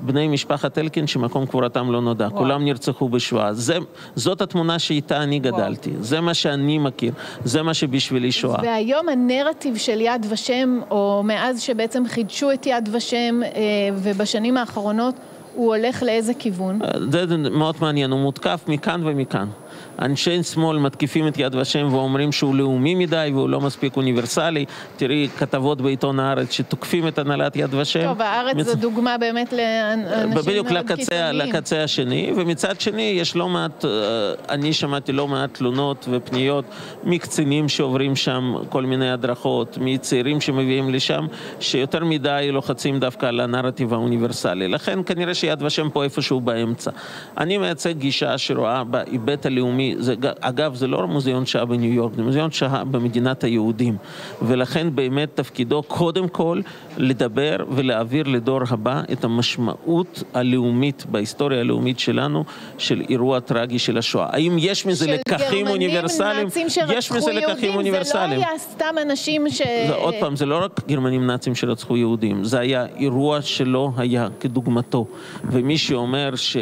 בני משפחת אלקין שמקום קבורתם לא נודע, וואו. כולם נרצחו בשואה. זה, זאת התמונה שאיתה אני גדלתי, וואו. זה מה שאני מכיר, זה מה שבשבילי שואה. והיום הנרטיב של יד ושם, או מאז שבעצם חידשו את יד ושם, ובשנים האחרונות, הוא הולך לאיזה כיוון? זה מאוד מעניין, הוא מותקף מכאן ומכאן. אנשי שמאל מתקיפים את יד ושם ואומרים שהוא לאומי מדי והוא לא מספיק אוניברסלי. תראי כתבות בעיתון הארץ שתוקפים את הנהלת יד ושם. טוב, הארץ מצ... זו דוגמה באמת לאנשים מאוד בדיוק לקצה, לקצה השני, ומצד שני יש לא מעט, אה, אני שמעתי לא מעט תלונות ופניות מקצינים שעוברים שם כל מיני הדרכות, מצעירים שמביאים לשם, שיותר מדי לוחצים דווקא על הנרטיב האוניברסלי. לכן כנראה שיד ושם פה איפשהו באמצע. אני מייצג גישה שרואה בהיבט הלאומי, זה, אגב, זה לא מוזיאון שעה בניו יורק, זה מוזיאון שעה במדינת היהודים. ולכן באמת תפקידו קודם כל לדבר ולהעביר לדור הבא את המשמעות הלאומית בהיסטוריה הלאומית שלנו של אירוע טרגי של השואה. האם יש מזה לקחים אוניברסליים? יש מזה לקחים אוניברסליים. זה לא היה סתם אנשים ש... זה, עוד פעם, זה לא רק גרמנים נאצים שרצחו יהודים, זה היה אירוע שלא היה כדוגמתו. ומי שאומר ש...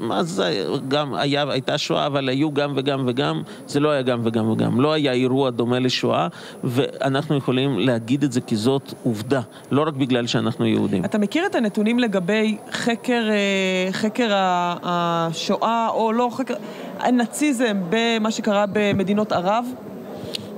מה זה, גם היה, הייתה שואה, אבל היו גם וגם וגם, זה לא היה גם וגם וגם. לא היה אירוע דומה לשואה, ואנחנו יכולים להגיד את זה כי זאת עובדה, לא רק בגלל שאנחנו יהודים. אתה מכיר את הנתונים לגבי חקר, אה, חקר השואה, או לא, חקר... הנאציזם במה שקרה במדינות ערב?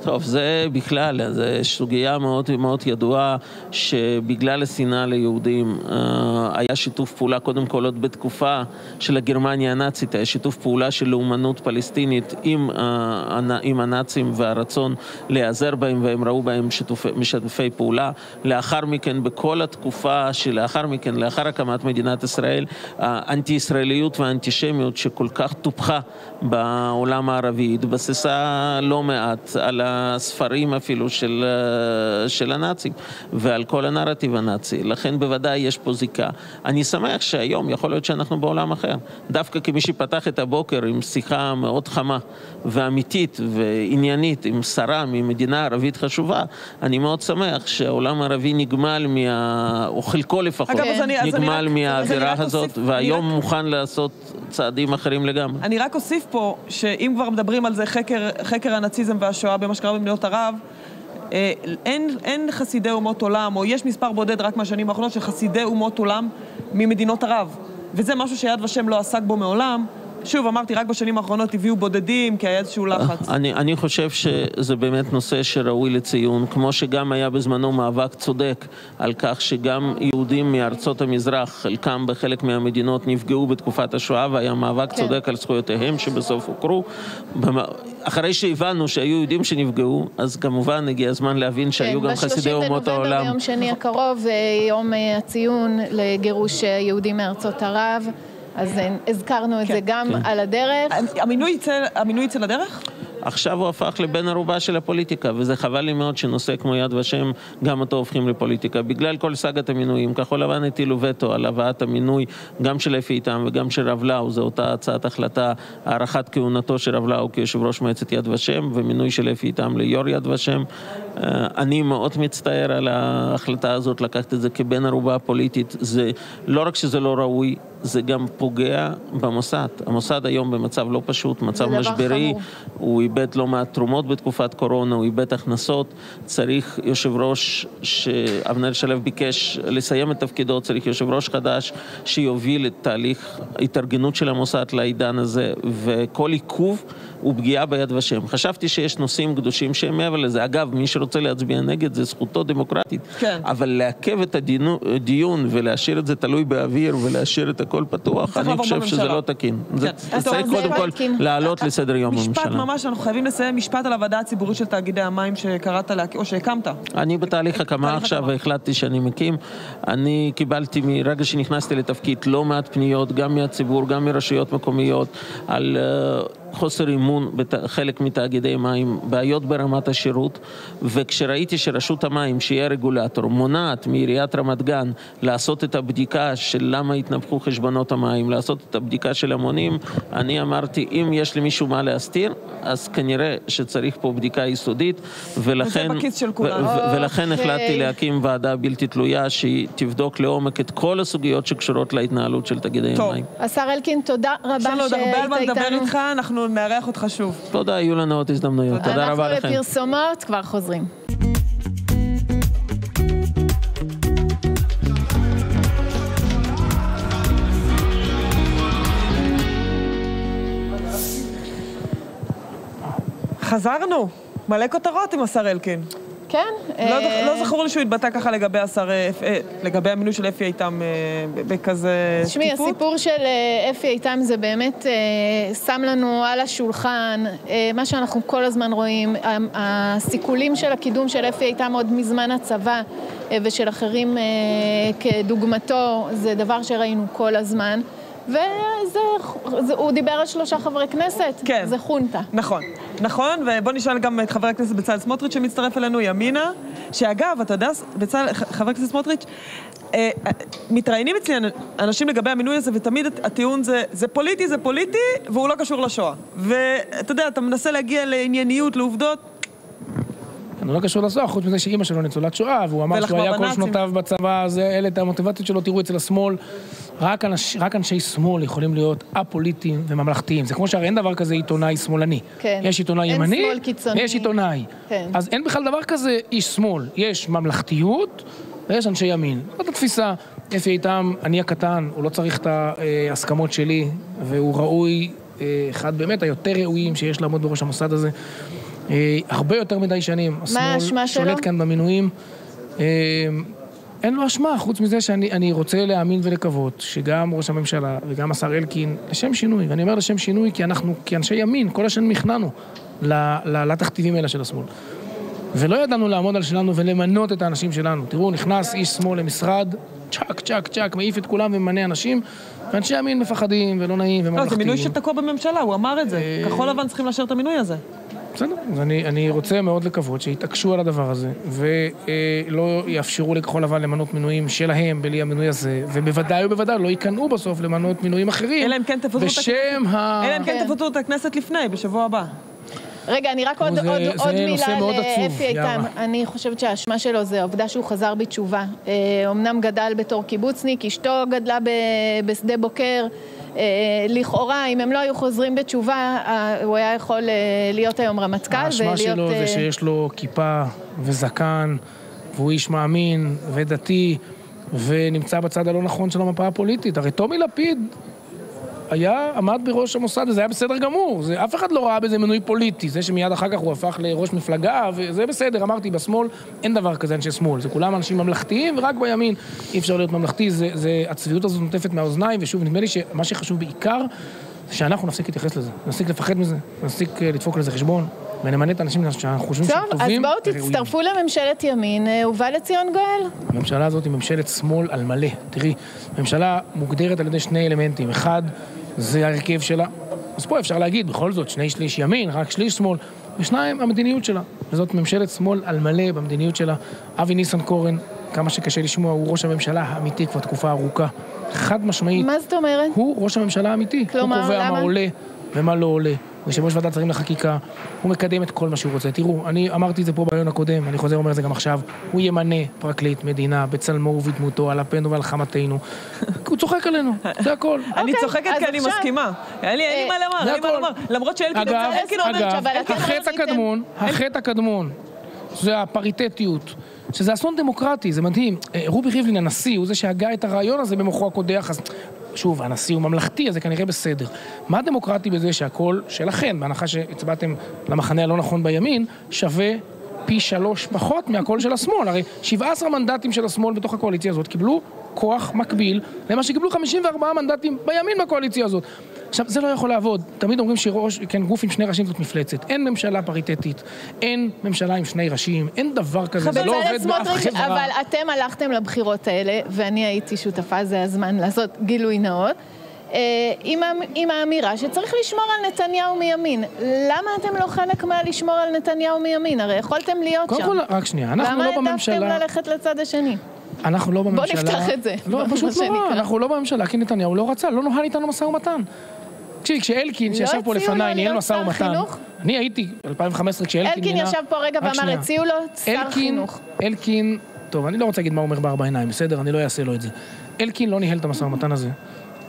טוב, זה בכלל, זו סוגיה מאוד מאוד ידועה, שבגלל השנאה ליהודים אה, היה שיתוף פעולה, קודם כל עוד בתקופה של הגרמניה הנאצית, היה שיתוף פעולה של לאומנות פלסטינית עם, אה, עם הנאצים והרצון להיעזר בהם, והם ראו בהם שיתופי, משתפי פעולה. לאחר מכן, בכל התקופה שלאחר מכן, לאחר הקמת מדינת ישראל, האנטי-ישראליות והאנטישמיות שכל כך טופחה בעולם הערבי, התבססה לא מעט על הספרים אפילו של, אה, של הנאצים ועל כל הנרטיב הנאצי. לכן בוודאי יש פה זיקה. אני שמח שהיום יכול להיות שאנחנו בעולם אחר. דווקא כמי שפתח את הבוקר עם שיחה מאוד חמה ואמיתית ועניינית עם שרה ממדינה ערבית חשובה, אני מאוד שמח שהעולם הערבי נגמל מה... או חלקו לפחות, אגב, אז אני, נגמל אז מהאווירה הזאת, אוסיף, והיום רק... מוכן לעשות צעדים אחרים לגמרי. אני רק אוסיף פה, שאם כבר מדברים על זה, חקר, חקר הנאציזם והשואה במה שקרה במדינות ערב, אה, אין, אין חסידי אומות עולם, או יש מספר בודד רק מהשנים האחרונות של חסידי אומות עולם ממדינות ערב. וזה משהו שיד ושם לא עסק בו מעולם. שוב, אמרתי, רק בשנים האחרונות הביאו בודדים, כי היה איזשהו לחץ. אני, אני חושב שזה באמת נושא שראוי לציון, כמו שגם היה בזמנו מאבק צודק על כך שגם יהודים מארצות המזרח, חלקם בחלק מהמדינות נפגעו בתקופת השואה, והיה מאבק כן. צודק על זכויותיהם שבסוף הוכרו. אחרי שהבנו שהיו יהודים שנפגעו, אז כמובן הגיע הזמן להבין שהיו כן, גם חסידי אומות העולם. ב-30 בנובמבר, ביום שני הקרוב, אה, יום אה, הציון לגירוש אה, יהודים מארצות ערב. אז הזכרנו את כן, זה גם כן. על הדרך. המינוי יצא לדרך? עכשיו הוא הפך לבן ערובה של הפוליטיקה, וזה חבל לי מאוד שנושא כמו יד ושם, גם אותו הופכים לפוליטיקה. בגלל כל סאגת המינויים, כחול לבן הטילו וטו על הבאת המינוי גם של אפי איתם וגם של רב לאו, זו אותה הצעת החלטה, הארכת כהונתו של רב לאו כיושב ראש מועצת יד ושם, ומינוי של אפי איתם ליו"ר יד ושם. אה, אני מאוד מצטער על ההחלטה הזאת, לקחת את זה כבן ערובה פוליטית. זה לא רק שזה לא ראוי, זה גם פוגע במוסד. המוסד היום במצב לא פשוט, מצב משברי, הוא איבד לא מעט תרומות בתקופת קורונה, הוא איבד הכנסות. צריך יושב ראש, שאבנר שלו ביקש לסיים את תפקידו, צריך יושב ראש חדש שיוביל את תהליך ההתארגנות של המוסד לעידן הזה, וכל עיכוב הוא פגיעה ביד ושם. חשבתי שיש נושאים קדושים שהם מעבר לזה. אגב, מי שרוצה להצביע נגד זה זכותו דמוקרטית, כן. אבל לעכב את הדיון ולהשאיר את זה תלוי באוויר ולהשאיר את הכל פתוח, אני חושב. שזה לא תקין. כן. זה, צריך קודם כל לעלות לסדר יום בממשלה. משפט ממש, אנחנו חייבים לסיים משפט על הוועדה הציבורית של תאגידי המים שקראת לה, או שהקמת. אני בתהליך הקמה עכשיו והחלטתי שאני מקים. אני קיבלתי מרגע שנכנסתי לתפקיד לא מעט פניות, גם מהציבור, גם מרשויות מקומיות, על... חוסר אמון בחלק מתאגידי מים, בעיות ברמת השירות, וכשראיתי שרשות המים, שהיא הרגולטור, מונעת מעיריית רמת גן לעשות את הבדיקה של למה התנפחו חשבונות המים, לעשות את הבדיקה של המונים, אני אמרתי, אם יש למישהו מה להסתיר, אז כנראה שצריך פה בדיקה יסודית, ולכן, ולכן החלטתי להקים ועדה בלתי תלויה שהיא תבדוק לעומק את כל הסוגיות שקשורות להתנהלות של תאגידי המים. השר אלקין, תודה רבה שהיית איתנו. יש לנו עוד הרבה על מה לדבר איתך, אנחנו נארח אותך שוב. תודה, יהיו לנו עוד הזדמנויות. תודה רבה לכם. אנחנו לפרסומות, כבר חוזרים. חזרנו. מלא כותרות עם השר אלקין. כן. לא, אה, לא זכור לי שהוא התבטא ככה לגבי השר, אה, אה, לגבי המינוי של אפי איתם בכזה תשמעי, שקיפות. הסיפור של אפי איתם זה באמת שם לנו על השולחן מה שאנחנו כל הזמן רואים, הסיכולים של הקידום של אפי איתם עוד מזמן הצבא ושל אחרים כדוגמתו, זה דבר שראינו כל הזמן. וזה, זה, הוא דיבר על שלושה חברי כנסת, כן. זה חונטה. נכון, נכון, ובוא נשאל גם את חבר הכנסת בצלאל סמוטריץ' שמצטרף אלינו, ימינה, שאגב, אתה יודע, בצלאל, חבר הכנסת סמוטריץ', אה, מתראיינים אצלי אנ- אנשים לגבי המינוי הזה, ותמיד הט- הטיעון זה, זה פוליטי, זה פוליטי, והוא לא קשור לשואה. ואתה יודע, אתה מנסה להגיע לענייניות, לעובדות, הוא לא קשור לשואה, חוץ מזה שאימא שלו ניצולת שואה, והוא אמר שהוא היה כל. שנותיו בצבא, זה, אלה את המוטיבציות שלו, תראו אצל השמאל. רק, אנש, רק אנשי שמאל יכולים להיות א-פוליטיים וממלכתיים. זה כמו שהרי אין דבר כזה עיתונאי שמאלני. כן. יש עיתונאי אין ימני, שמאל קיצוני. ויש עיתונאי. כן. אז אין בכלל דבר כזה איש שמאל. יש ממלכתיות ויש אנשי ימין. זאת התפיסה. אפי איתם, אני הקטן, הוא לא צריך את ההסכמות שלי, והוא ראוי, אה, אחד באמת היותר ראויים שיש לעמוד בראש המוסד הזה. אה, הרבה יותר מדי שנים. השמאל האשמה שלו? שולט כאן במינויים. אה, אין לו אשמה, חוץ מזה שאני אני רוצה להאמין ולקוות שגם ראש הממשלה וגם השר אלקין, לשם שינוי, ואני אומר לשם שינוי כי אנחנו, כאנשי ימין, כל השנים נכנענו ל- ל- לתכתיבים האלה של השמאל. ולא ידענו לעמוד על שלנו ולמנות את האנשים שלנו. תראו, נכנס איש שמאל למשרד, צ'ק, צ'ק, צ'ק, מעיף את כולם וממנה אנשים, ואנשי ימין מפחדים ולא נעים לא, זה וממלכתיים. מינוי שתקוע בממשלה, הוא אמר את זה. כחול לבן צריכים לאשר את המינוי הזה. בסדר, אז אני, אני רוצה מאוד לקוות שיתעקשו על הדבר הזה, ולא יאפשרו לכחול לבן למנות מינויים שלהם בלי המינוי הזה, ובוודאי ובוודאי לא ייכנעו בסוף למנות מינויים אחרים, אלא אם כן את בשם ה... אלא אם כן כן. את הכנסת לפני, בשבוע הבא. רגע, אני רק עוד, זה- עוד, זה עוד מילה לאפי איתם. יאללה. אני חושבת שהאשמה שלו זה העובדה שהוא חזר בתשובה. אה, אמנם גדל בתור קיבוצניק, אשתו גדלה ב, בשדה בוקר. אה, לכאורה, אם הם לא היו חוזרים בתשובה, אה, הוא היה יכול אה, להיות היום רמטכ"ל האשמה ולהיות... שלו אה, זה שיש לו כיפה וזקן, והוא איש מאמין ודתי, ונמצא בצד הלא נכון של המפה הפוליטית. הרי טומי לפיד היה, עמד בראש המוסד, וזה היה בסדר גמור. זה, אף אחד לא ראה בזה מינוי פוליטי. זה שמיד אחר כך הוא הפך לראש מפלגה, וזה בסדר, אמרתי, בשמאל אין דבר כזה אנשי שמאל. זה כולם אנשים ממלכתיים, ורק בימין אי אפשר להיות ממלכתי. זה, זה, הצביעות הזאת נוטפת מהאוזניים, ושוב, נדמה לי שמה שחשוב בעיקר, זה שאנחנו נפסיק להתייחס לזה. נפסיק לפחד מזה, נפסיק אה, לדפוק לזה חשבון, ונמנה את האנשים שאנחנו חושבים שהם טוב, אז טובים. בואו. תצטרפו לממשלת ימין, אה, ובא לציון גואל. הממשלה הזאת היא ממשלת שמאל על מלא. תראי, ממשלה מוגדרת על ידי שני אלמנטים. אחד, זה ההרכב שלה. אז פה אפשר להגיד, בכל זאת, שני שליש ימין, רק שליש שמאל. ושניים, המדיניות שלה. וזאת ממשלת שמאל על מלא במדיניות שלה. אבי ניסנקורן, כמה שקשה לשמוע, הוא ראש הממשלה האמיתי כבר תקופה ארוכה. חד משמעית. מה זאת אומרת? הוא ראש הממשלה האמיתי. כלומר, הוא קובע למה? מה עולה ומה לא עולה. הוא יושב ראש ועדת שרים לחקיקה, הוא מקדם את כל מה שהוא רוצה. תראו, אני אמרתי את זה פה ביום הקודם, אני חוזר ואומר את זה גם עכשיו, הוא ימנה פרקליט מדינה בצלמו ובדמותו, על אפנו ועל חמתנו. הוא צוחק עלינו, זה הכל. אני אוקיי, צוחקת כי אני מסכימה. אין לי לי מה לומר, זה אין לי מה הכל. לומר. למרות שאלקין אומר אגב, אתם החטא רציתם- הקדמון, החטא הקדמון, זה הפריטטיות, שזה אסון דמוקרטי, זה מדהים. אה, רובי ריבלין, הנשיא, הוא זה שהגה את הרעיון הזה במוחו הקודח, אז שוב, הנשיא הוא ממלכתי, אז זה כנראה בסדר. מה דמוקרטי בזה שהקול שלכם, בהנחה שהצבעתם למחנה הלא נכון בימין, שווה פי שלוש פחות מהקול של השמאל? הרי 17 מנדטים של השמאל בתוך הקואליציה הזאת קיבלו כוח מקביל למה שקיבלו 54 מנדטים בימין בקואליציה הזאת. עכשיו, זה לא יכול לעבוד. תמיד אומרים שראש, כן, גוף עם שני ראשים זאת מפלצת. אין ממשלה פריטטית, אין ממשלה עם שני ראשים, אין דבר כזה, זה לא עובד באף חברה. אבל אתם הלכתם לבחירות האלה, ואני הייתי שותפה, זה הזמן לעשות גילוי נאות, אה, עם, עם האמירה שצריך לשמור על נתניהו מימין. למה אתם לא חלק מהלשמור על נתניהו מימין? הרי יכולתם להיות קודם שם. כל, רק שנייה, אנחנו לא למה בממשלה... העדפתם ללכת לצד השני? אנחנו לא בממשלה... נפתח את זה, לא, פשוט. לא, אנחנו לא בממשלה, כי נתניהו לא רצה, לא נוהל איתנו משא ומתן. תקשיבי, כשאלקין, לא שישב פה לפניי, ניהל משא ומתן? אני הייתי, 2015, כשאלקין אלקין מינה... ישב פה רגע ואמר. הציעו לו שר אלקין, חינוך. אלקין, טוב, אני לא רוצה להגיד מה הוא אומר בארבע עיניים, בסדר? אני לא אעשה לו את זה. אלקין לא ניהל את המשא ומתן הזה.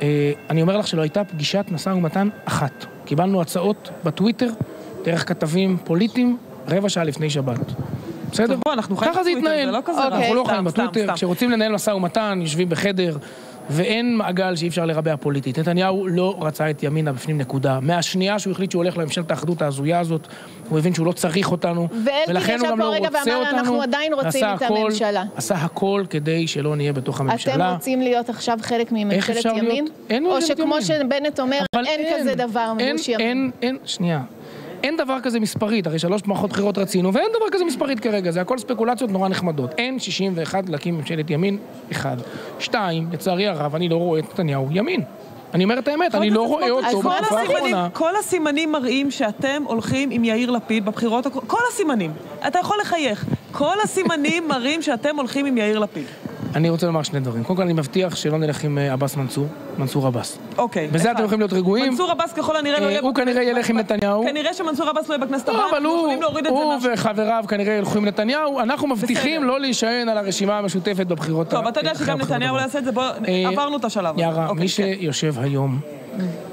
אה, אני אומר לך שלא הייתה פגישת משא ומתן אחת. קיבלנו הצעות בטוויטר, דרך כתבים פוליטיים, רבע שעה לפני שבת. בסדר? בוא, אנחנו חיים ככה זה בטוויטר, התנהל. זה לא כזה רע. אנחנו לא סתם, חיים בטוויטר. כשרוצים לנהל משא ומתן, יושבים בחדר, ואין מעגל שאי אפשר לרבע פוליטית. נתניהו לא רצה את ימינה בפנים נקודה. מהשנייה שהוא החליט שהוא הולך לממשלת האחדות ההזויה הזאת, הוא הבין שהוא לא צריך אותנו, ואלקין ולכן ישב הוא גם פה לא רגע רוצה ואמר, אותנו. "אנחנו עדיין רוצים את הכל- הממשלה." עשה הכל כדי שלא נהיה בתוך הממשלה. אתם רוצים להיות עכשיו חלק מממשלת אפשר להיות? ימין? אין או שכמו ימין. שבנט אומר, אבל אין כזה דבר אין, מגוש ימין. אין, אין, שנייה. אין דבר כזה מספרית, הרי שלוש מערכות בחירות רצינו, ואין דבר כזה מספרית כרגע, זה הכל ספקולציות נורא נחמדות. אין 61 להקים ממשלת ימין, אחד. שתיים, לצערי הרב, אני לא רואה את נתניהו ימין. אני אומר את האמת, אני לא רואה אותו בתקופה האחרונה. כל הסימנים מראים שאתם הולכים עם יאיר לפיד בבחירות, כל הסימנים. אתה יכול לחייך. כל הסימנים מראים שאתם הולכים עם יאיר לפיד. אני רוצה לומר שני דברים. קודם כל, אני מבטיח שלא נלך עם אה, עבאס מנסור, מנסור עבאס. אוקיי. בזה. אתם יכולים להיות רגועים. מנסור עבאס ככל הנראה לא אה, יהיה... הוא. כנראה ילך עם נתניהו. כנראה שמנסור עבאס לא יהיה בכנסת הבאה, לא, אבל אנחנו יכולים להוריד את זה הוא. וחבריו כנראה ילכו עם נתניהו, אנחנו מבטיחים. לא להישען על הרשימה המשותפת בבחירות טוב, אתה יודע שגם נתניהו לא. יעשה את זה, בוא, אה, עברנו את השלב הזה. יערה, אוקיי, מי כן. שיושב היום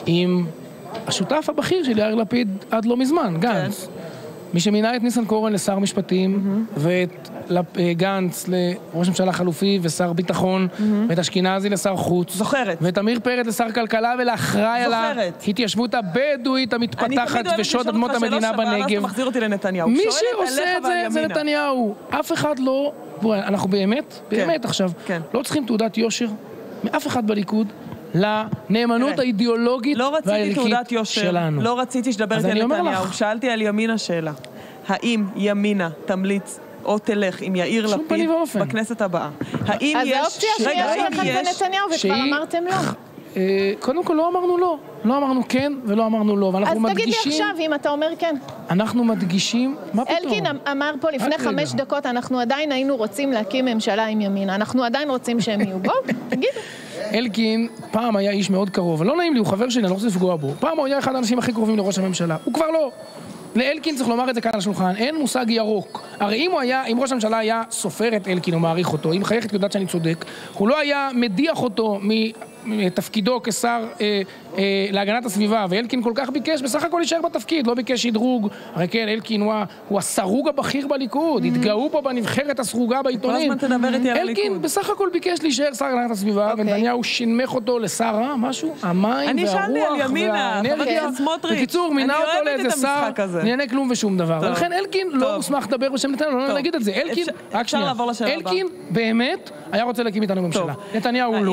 עם השותף הבכיר של יאיר לפיד עד לא מזמן, גנץ. מי שמינה את ניסנקורן לשר משפטים, ואת לפ- אה, גנץ לראש ממשלה חלופי ושר ביטחון, ואת אשכנזי לשר חוץ. זוכרת. ואת עמיר פרץ לשר כלכלה ולאחראי על. ההתיישבות הבדואית אני המתפתחת תמיד אוהבת ושוד לשאול אדמות אותך שאלה המדינה שווה, ואז בנגב. אתה מחזיר אותי לנתניהו. מי שעושה את זה זה. נתניהו. אף אחד לא... בואי, אנחנו באמת, באמת עכשיו, כן. לא צריכים תעודת יושר מאף אחד בליכוד לנאמנות האידיאולוגית לא רציתי והערכית תעודת יושר, שלנו. לא רציתי שתדבר אז איתי אני על נתניהו. שאלתי על ימינה שאלה. האם ימינה תמליץ או תלך עם יאיר לפיד. בכנסת הבאה? האם אז יש... האופציה רגע, השנייה האם שלכם יש- זה נתניהו, וכבר אמרתם לא. אה, קודם כל לא אמרנו לא. לא אמרנו כן ולא אמרנו לא. אז ואנחנו תגיד לי מדגישים... עכשיו אם אתה אומר כן. אנחנו מדגישים... מה פתאום? אלקין אמ- אמר פה לפני חמש רגע. דקות, אנחנו עדיין היינו רוצים להקים ממשלה עם ימינה. אנחנו עדיין רוצים שהם יהיו. בואו, תגידו. אלקין פעם היה איש מאוד קרוב, לא נעים לי, הוא חבר שלי, אני לא רוצה לפגוע בו. פעם הוא היה אחד האנשים הכי קרובים לראש הממשלה. הוא כבר לא. לאלקין צריך לומר את זה כאן על השולחן, אין מושג ירוק. הרי אם הוא היה, אם ראש הממשלה היה סופר את אלקין או מעריך אותו, אם חייכת יודעת שאני צודק, הוא לא היה מדיח אותו מתפקידו כשר אה, אה, להגנת הסביבה, ואלקין כל כך ביקש בסך הכל להישאר בתפקיד, לא ביקש שדרוג. הרי כן, אלקין הוא, הוא הסרוג הבכיר בליכוד, התגאו פה בנבחרת הסרוגה בעיתונים. הזמן תדבר איתי על אלקין הליכוד. בסך הכל ביקש להישאר שר להגנת הסביבה, אוקיי. ונתניהו שינמך אותו לשר, אה, משהו? המים והרוח והאנרגיה. בקיצור, מינה אותו לאיזה שר. לענייני כלום ושום דבר. ולכן אלקין. לא מוסמך לדבר בשם נתניהו, לא. נגיד את זה. אלקין, רק שנייה. אלקין באמת היה רוצה להקים איתנו ממשלה. נתניהו לא.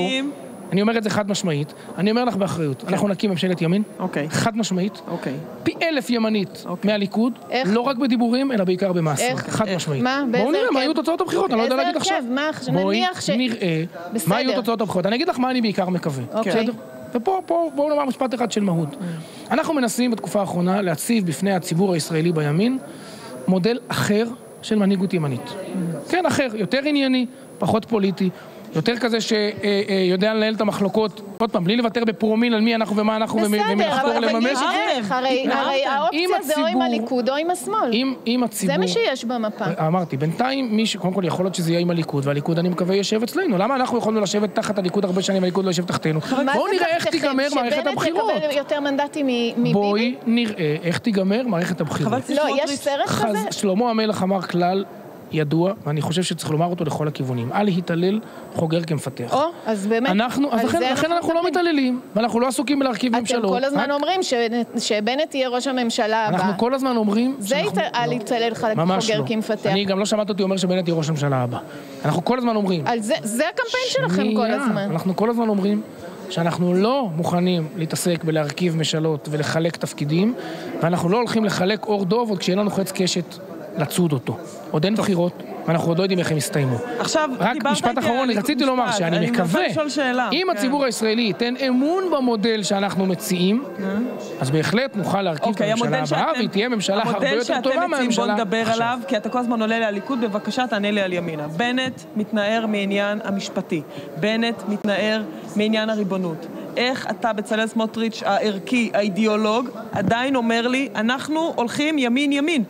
אני אומר את זה חד משמעית. אני אומר לך באחריות, אנחנו נקים ממשלת ימין. אוקיי. חד משמעית. אוקיי. פי אלף ימנית אוקיי. מהליכוד, איך? לא רק בדיבורים, אלא בעיקר במעשים. איך? חד איך? משמעית. מה? באיזה בואו נראה מה הרכב? יהיו תוצאות הבחירות, אני לא יודע להגיד עכשיו. מה? בואי נראה בסדר. מה יהיו תוצאות הבחירות. אני אגיד לך מה אני בעיקר מקווה. אוקיי. בסדר? ופה, פה, בואו נאמר משפט אחד של מהות. אנחנו מנסים בתקופה האחרונה להציב בפני הציבור הישראלי בימין מודל אחר של מנהיגות ימנית. כן, אחר, יותר ענייני, פחות פוליטי. יותר כזה שיודע לנהל את המחלוקות, עוד פעם, בלי לוותר בפרומיל על מי אנחנו ומה אנחנו ומי בסדר, ומי לחתור אבל לממש את זה. הרי האופציה זה או עם הליכוד או עם השמאל. אם, אם הציבור... זה מה שיש במפה. אמרתי, בינתיים מי ש... קודם כל יכול להיות שזה יהיה עם הליכוד, והליכוד אני מקווה יושב אצלנו. למה אנחנו יכולנו לשבת תחת הליכוד הרבה שנים והליכוד לא יושב תחתנו? מה בואו נראה איך? תיגמר מערכת הבחירות. שבנט יקבל יותר מנדטים מ- מביבי? בואי נראה איך תיגמר מערכת הבחירות. לא. יש סרט. כזה? שלמה המלך אמר כלל ידוע, ואני חושב שצריך לומר אותו לכל הכיוונים. אל להתעלל, חוגר כמפתח. או, אז באמת, אנחנו, אז לכן, לכן אנחנו לא מדברים. מתעללים, ואנחנו לא עסוקים בלהרכיב אתם ממשלות. כל הזמן רק- אומרים ש- שבנט יהיה ראש הממשלה הבא. אנחנו כל הזמן אומרים... זה שאנחנו- אל לא. לך ממש חוגר לא. כמפתח. אני גם לא שמעת אותי אומר שבנט יהיה ראש הממשלה הבא. אנחנו כל הזמן אומרים... זה, זה הקמפיין שלכם כל שנייה, הזמן. אנחנו כל הזמן אומרים שאנחנו לא מוכנים להתעסק בלהרכיב ממשלות ולחלק תפקידים, ואנחנו לא הולכים לחלק אור דוב עוד כשאין לנו חץ קשת לצוד אותו. עוד אין בחירות, ואנחנו עוד לא יודעים איך הם יסתיימו. עכשיו, רק משפט אחרון, רציתי לומר שאני אני מקווה. אם כן. הציבור הישראלי ייתן אמון במודל שאנחנו מציעים, אז בהחלט נוכל להרכיב את אוקיי, הממשלה הבאה. והיא תהיה ממשלה הרבה יותר טובה המודל שאתם מציעים, בוא מהממשלה נדבר עכשיו. עליו, כי אתה כל הזמן עולה לי הליכוד, בבקשה תענה לי על ימינה. בנט מתנער מעניין המשפטי. בנט מתנער מעניין הריבונות. איך אתה, בצלאל סמוטריץ' הערכי, האידיאולוג, עדיין אומר לי, אנחנו הולכים ימין-ימין.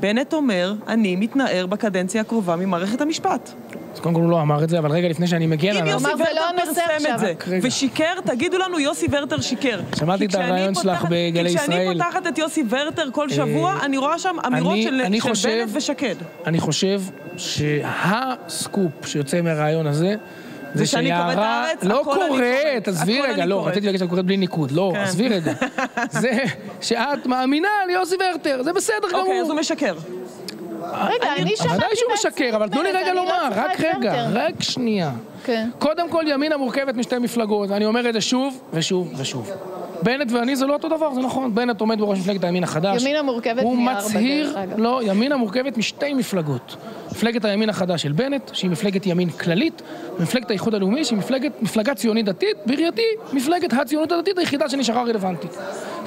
בנט אומר, אני מתנער בקדנציה הקרובה ממערכת המשפט. אז קודם כל הוא לא אמר את זה, אבל רגע לפני שאני מגן אם עליו, יוסי אמר, זה לא ורטר הנושא פרסם עכשיו. את זה. ושיקר, תגידו לנו, יוסי ורטר שיקר. שמעתי את הרעיון שלך בגלי כי כשאני ישראל. פותחת את יוסי ורטר כל שבוע, אני רואה שם אמירות אני- של אני של חושב- בנט ושקד. אני חושב שהסקופ שיוצא מהרעיון הזה זה שאני קוראת הארץ, לא הכל אני קוראת, קוראת, עזבי רגע, לא. רציתי להגיד שאת קוראת בלי ניקוד, לא, כן. עזבי רגע. זה שאת מאמינה ליוסי ורטר, זה בסדר גמור. אוקיי, אז הוא משקר. רגע, אני שמעתי ודאי שהוא בעצמי, משקר, אבל תנו לי רגע לא לומר, רק רגע. רק שנייה. כן. קודם כל, ימינה מורכבת משתי מפלגות, ואני אומר את זה שוב ושוב ושוב. בנט ואני זה לא אותו דבר, זה נכון. בנט עומד בראש מפלגת הימין החדש. ימינה מורכבת הוא מארבע, מצהיר, דרך אגב. לא, ימינה מורכבת משתי מפלגות. מפלגת הימין החדש של בנט, שהיא מפלגת ימין כללית, ומפלגת האיחוד הלאומי, שהיא מפלגת, מפלגה ציונית דתית, בראייתי, מפלגת הציונות הדתית היחידה שנשארה רלוונטית.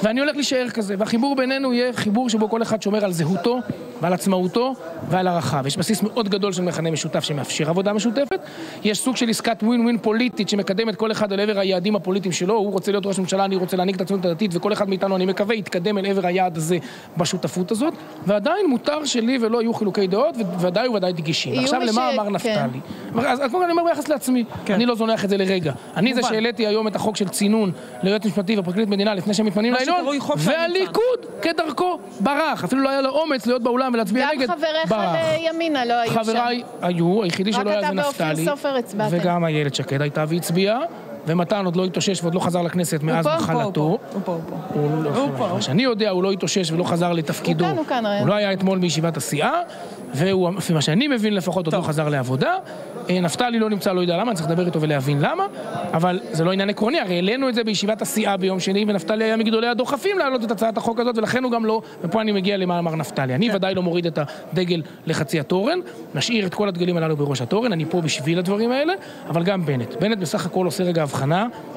ואני הולך להישאר כזה, והחיבור בינינו יהיה חיבור שבו כל אחד שומר על זהותו ועל עצמאותו ועל ערכיו. יש בסיס מאוד גדול של מכנה משותף שמאפשר עבודה משותפת. יש סוג של עסקת ווין ווין פוליטית שמקדמת כל אחד אל עבר היעדים הפוליטיים שלו. הוא רוצה להיות ראש ממשלה, אני רוצה להנהיג את הציונות הדתית, וכל אחד מאיתנו, אני מקווה, יתקדם אל עבר היעד הזה בשותפות הזאת. ועדיין מותר שלי ולא יהיו חילוקי דעות, וודאי וודאי דגישים. עכשיו למה ש- אמר כן. נפתלי? אז אז קודם כל אני אומר ביחס לעצמי, אני לא זונח את זה לרגע. אני זה מובן. שהעליתי היום את החוק של צינון ליועץ משפטי ופרקליט מדינה לפני שהם מתמנים לעליון. והליכוד כדרכו ברח, אפילו לא היה לו אומץ להיות באולם ולהצביע גם נגד, חבריך ברח. לימינה לא היו שם. חבריי היו, היחידי רק שלא היה אתה זה ואופיר נפתלי, סופר הצבעתם. וגם איילת שקד הייתה והצביעה, ומתן עוד לא התאושש ועוד לא חזר לכנסת מאז פה, הוא פה, מחלתו. הוא פה, הוא פה. הוא לא- הוא פה. מה שאני יודע, הוא לא התאושש ולא חזר לתפקידו. הוא כאן, הוא כאן, הרי. הוא לא היה אתמול בישיבת הסיעה, והוא, לפי מה שאני מבין לפחות, עוד לא חזר לעבודה. אה, נפתלי לא נמצא, לא יודע למה, אני צריך לדבר איתו ולהבין למה, אבל זה לא עניין עקרוני, הרי העלינו את זה בישיבת הסיעה ביום שני, ונפתלי היה מגדולי הדוחפים להעלות את הצעת החוק הזאת, ולכן הוא גם לא, ופה אני מגיע למה אמר נפתלי. אני ודאי לא מוריד את הדגל לחצי התורן, נשאיר את כל הדגלים הללו בראש התורן, אני פה בשביל הדברים האלה, אבל גם בנט. בנט בסך הכל עושה רגע הבחנה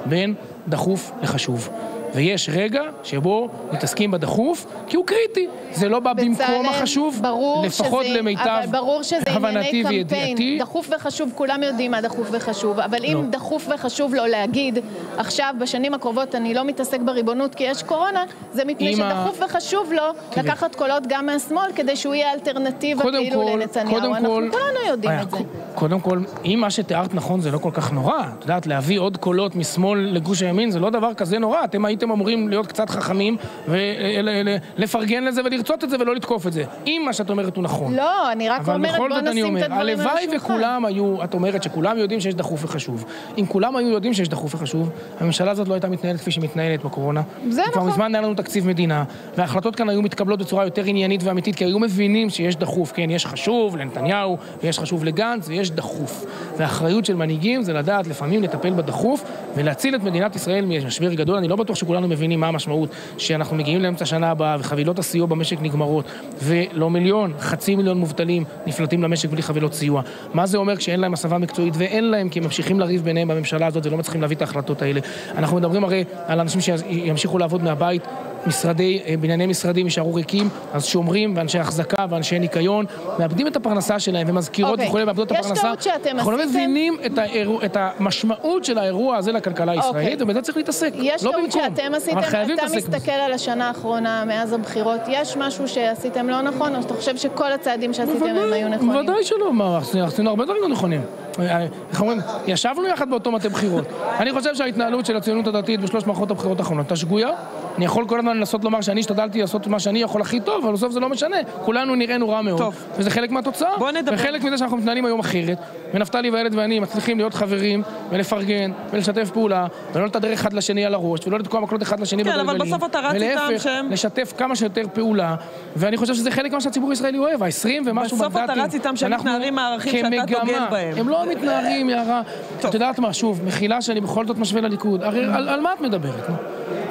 בין דחוף לחשוב. ויש רגע שבו מתעסקים בדחוף, כי הוא קריטי. זה לא בא במקום החשוב, ברור לפחות שזה, למיטב אבל ברור שזה הבנתי ענייני קמפיין. וידיעתי. דחוף וחשוב, כולם יודעים מה דחוף וחשוב, אבל אם לא. דחוף וחשוב לו להגיד, עכשיו, בשנים הקרובות אני לא מתעסק בריבונות כי יש קורונה, זה מפני אם ה- שדחוף וחשוב לו תראי. לקחת קולות גם מהשמאל, כדי שהוא יהיה אלטרנטיבה כאילו כל, לנתניהו. קודם אנחנו כל, כולנו יודעים אה, את זה. קודם כל, אם מה שתיארת נכון זה לא כל כך נורא, את יודעת, להביא עוד קולות משמאל לגוש הימין זה לא דבר כזה נורא, אתם הייתם אמורים להיות קצת חכמים ולפרגן לזה ולרצות את זה ולא לתקוף את זה. אם מה שאת אומרת הוא נכון. לא, אני רק אומרת, בוא נשים את הדברים על הלוואי השולחן. וכולם היו, את אומרת שכולם יודעים שיש דחוף וחשוב. אם כולם היו יודעים שיש דחוף וחשוב, הממשלה הזאת לא הייתה מתנהלת כפי שהיא מתנהלת בקורונה. זה כבר נכון. מזמן היה לנו תקציב מדינה, וההחלטות כאן היו מתקבלות בצורה יותר עניינית ואמיתית, כי היו מבינים שיש דחוף, כן, יש חשוב לנתניהו, ויש חשוב לגנץ, ויש דחוף. והאחריות של מנהיגים זה לדעת לפעמים לטפל בדחוף, ולהציל את מדינת ישראל ממשבר גדול. אני לא בטוח שכולנו מבינים מה המשמעות, שאנחנו מגיעים לאמצע השנה הבאה, וחבילות הסיוע במשק נגמרות, ולא מיליון, חצי מיליון מובטלים נפלטים למשק בלי חבילות סיוע. מה זה אומר כשאין להם הסבה מקצועית, ואין להם, כי הם ממשיכים לריב ביניהם בממשלה הזאת ולא מצליחים להביא את ההחלטות האלה. אנחנו מדברים הרי על אנשים שימשיכו לעבוד מהבית. משרדי, אה, בנייני משרדים יישארו ריקים, אז שומרים ואנשי החזקה ואנשי ניקיון מאבדים את הפרנסה שלהם ומזכירות אוקיי. וכולי, מאבדות את יש הפרנסה. טעות שאתם אנחנו לא. מבינים את, האירוע, את המשמעות של האירוע הזה לכלכלה הישראלית, אוקיי. ובזה צריך להתעסק. יש לא במקום, שאתם עשיתם, אתה להתעסק בזה. מסתכל על השנה האחרונה מאז הבחירות, יש משהו שעשיתם לא נכון, או שאתה חושב שכל הצעדים שעשיתם הם היו נכונים? בוודאי שלא, מה, עשינו- הרבה דברים לא נכונים. אה, איך אומרים, ישבנו יחד באותו מטה בחירות. אני חושב שההתנהלות של הציונות הדתית בשלוש מערכות הבחירות האחרונות הייתה שגויה. אני יכול כל הזמן לנסות לומר שאני השתדלתי לעשות מה שאני יכול הכי טוב, אבל בסוף זה לא משנה. כולנו נראינו רע מאוד. טוב. וזה חלק מהתוצאה. בוא נדבר. וחלק מזה שאנחנו מתנהלים היום אחרת. ונפתלי ואילת ואני מצליחים להיות חברים, ולפרגן, ולשתף פעולה, ולא לתדרך אחד לשני על הראש, ולא לתקוע מקלות אחד לשני כן, בגלגלים. אבל בסוף אתה רץ איתם ולהפך, שהם- לשתף כמה שיותר פעולה, ואני חושב שזה חלק ממה שהציבור הישראלי אוהב, ה-20 ומשהו בסוף אתה מנדטים. רץ איתם שהם מתנערים מהערכים שאתה דוגל בהם. הם לא מתנערים, יערה. את יודעת מה, שוב, מחילה שאני בכל זאת משווה לליכוד. הרי על על מה את מדברת?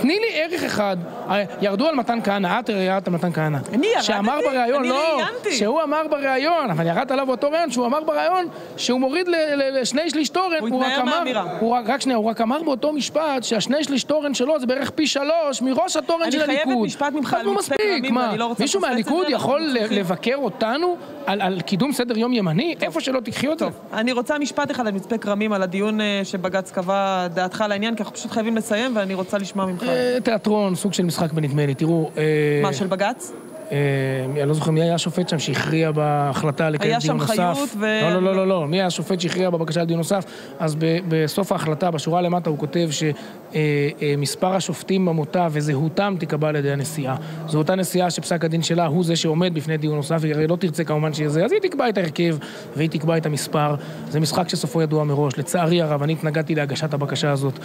תני לי ערך אחד. ירדו על מתן כהנא, את ירדת על מתן כהנא. אני ירדתי? שאמר בריאיון, אני לא, ראיינתי. שהוא אמר בריאיון, אבל ירדת עליו באותו ריאיון, שהוא אמר בריאיון שהוא מוריד לשני שליש תורן, הוא הוא רק אמר. הוא רק, רק שנייה, הוא רק אמר באותו משפט שהשני שליש תורן שלו זה בערך פי שלוש מראש התורן אני של חייבת הליכוד. משפט ממך על מצפה מה, ואני לא רוצה מישהו מהליכוד יכול. לבקר אותנו על, על קידום סדר יום ימני? איפה שלא תקחי אותה. אני רוצה משפט אחד על מצפה כרמים, על הדיון אה, שבג"ץ קבע דעתך על העניין, כי אנחנו פשוט חייבים לסיים, ואני רוצה לשמוע ממך. אה, תיאטרון, סוג של משחק בנדמה לי, תראו... אה, מה, של בג"ץ? אני לא זוכר מי היה השופט שם שהכריע בהחלטה לקיים דיון נוסף. היה שם חיות ו... לא, לא, לא, לא, לא, מי היה השופט שהכריע בבקשה לדיון נוסף? אז בסוף ההחלטה, בשורה למטה, הוא כותב שמספר השופטים במותה וזהותם תיקבע על ידי הנשיאה. זו אותה נשיאה שפסק הדין שלה הוא זה שעומד בפני דיון נוסף, היא הרי לא תרצה כמובן שיהיה זה, אז היא תקבע את ההרכב והיא תקבע את המספר. זה משחק שסופו ידוע מראש. לצערי הרב, אני התנגדתי להגשת הבקשה הזאת,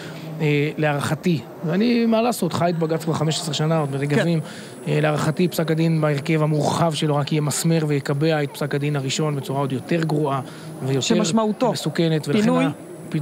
להערכתי, ואני, מה לעשות, חי את בג"ץ כבר 15 שנה עוד ברגבים. כן. להערכתי, פסק הדין בהרכב המורחב שלו רק ימסמר ויקבע את פסק הדין הראשון בצורה עוד יותר גרועה ויותר שמשמעותו. מסוכנת. פינוי?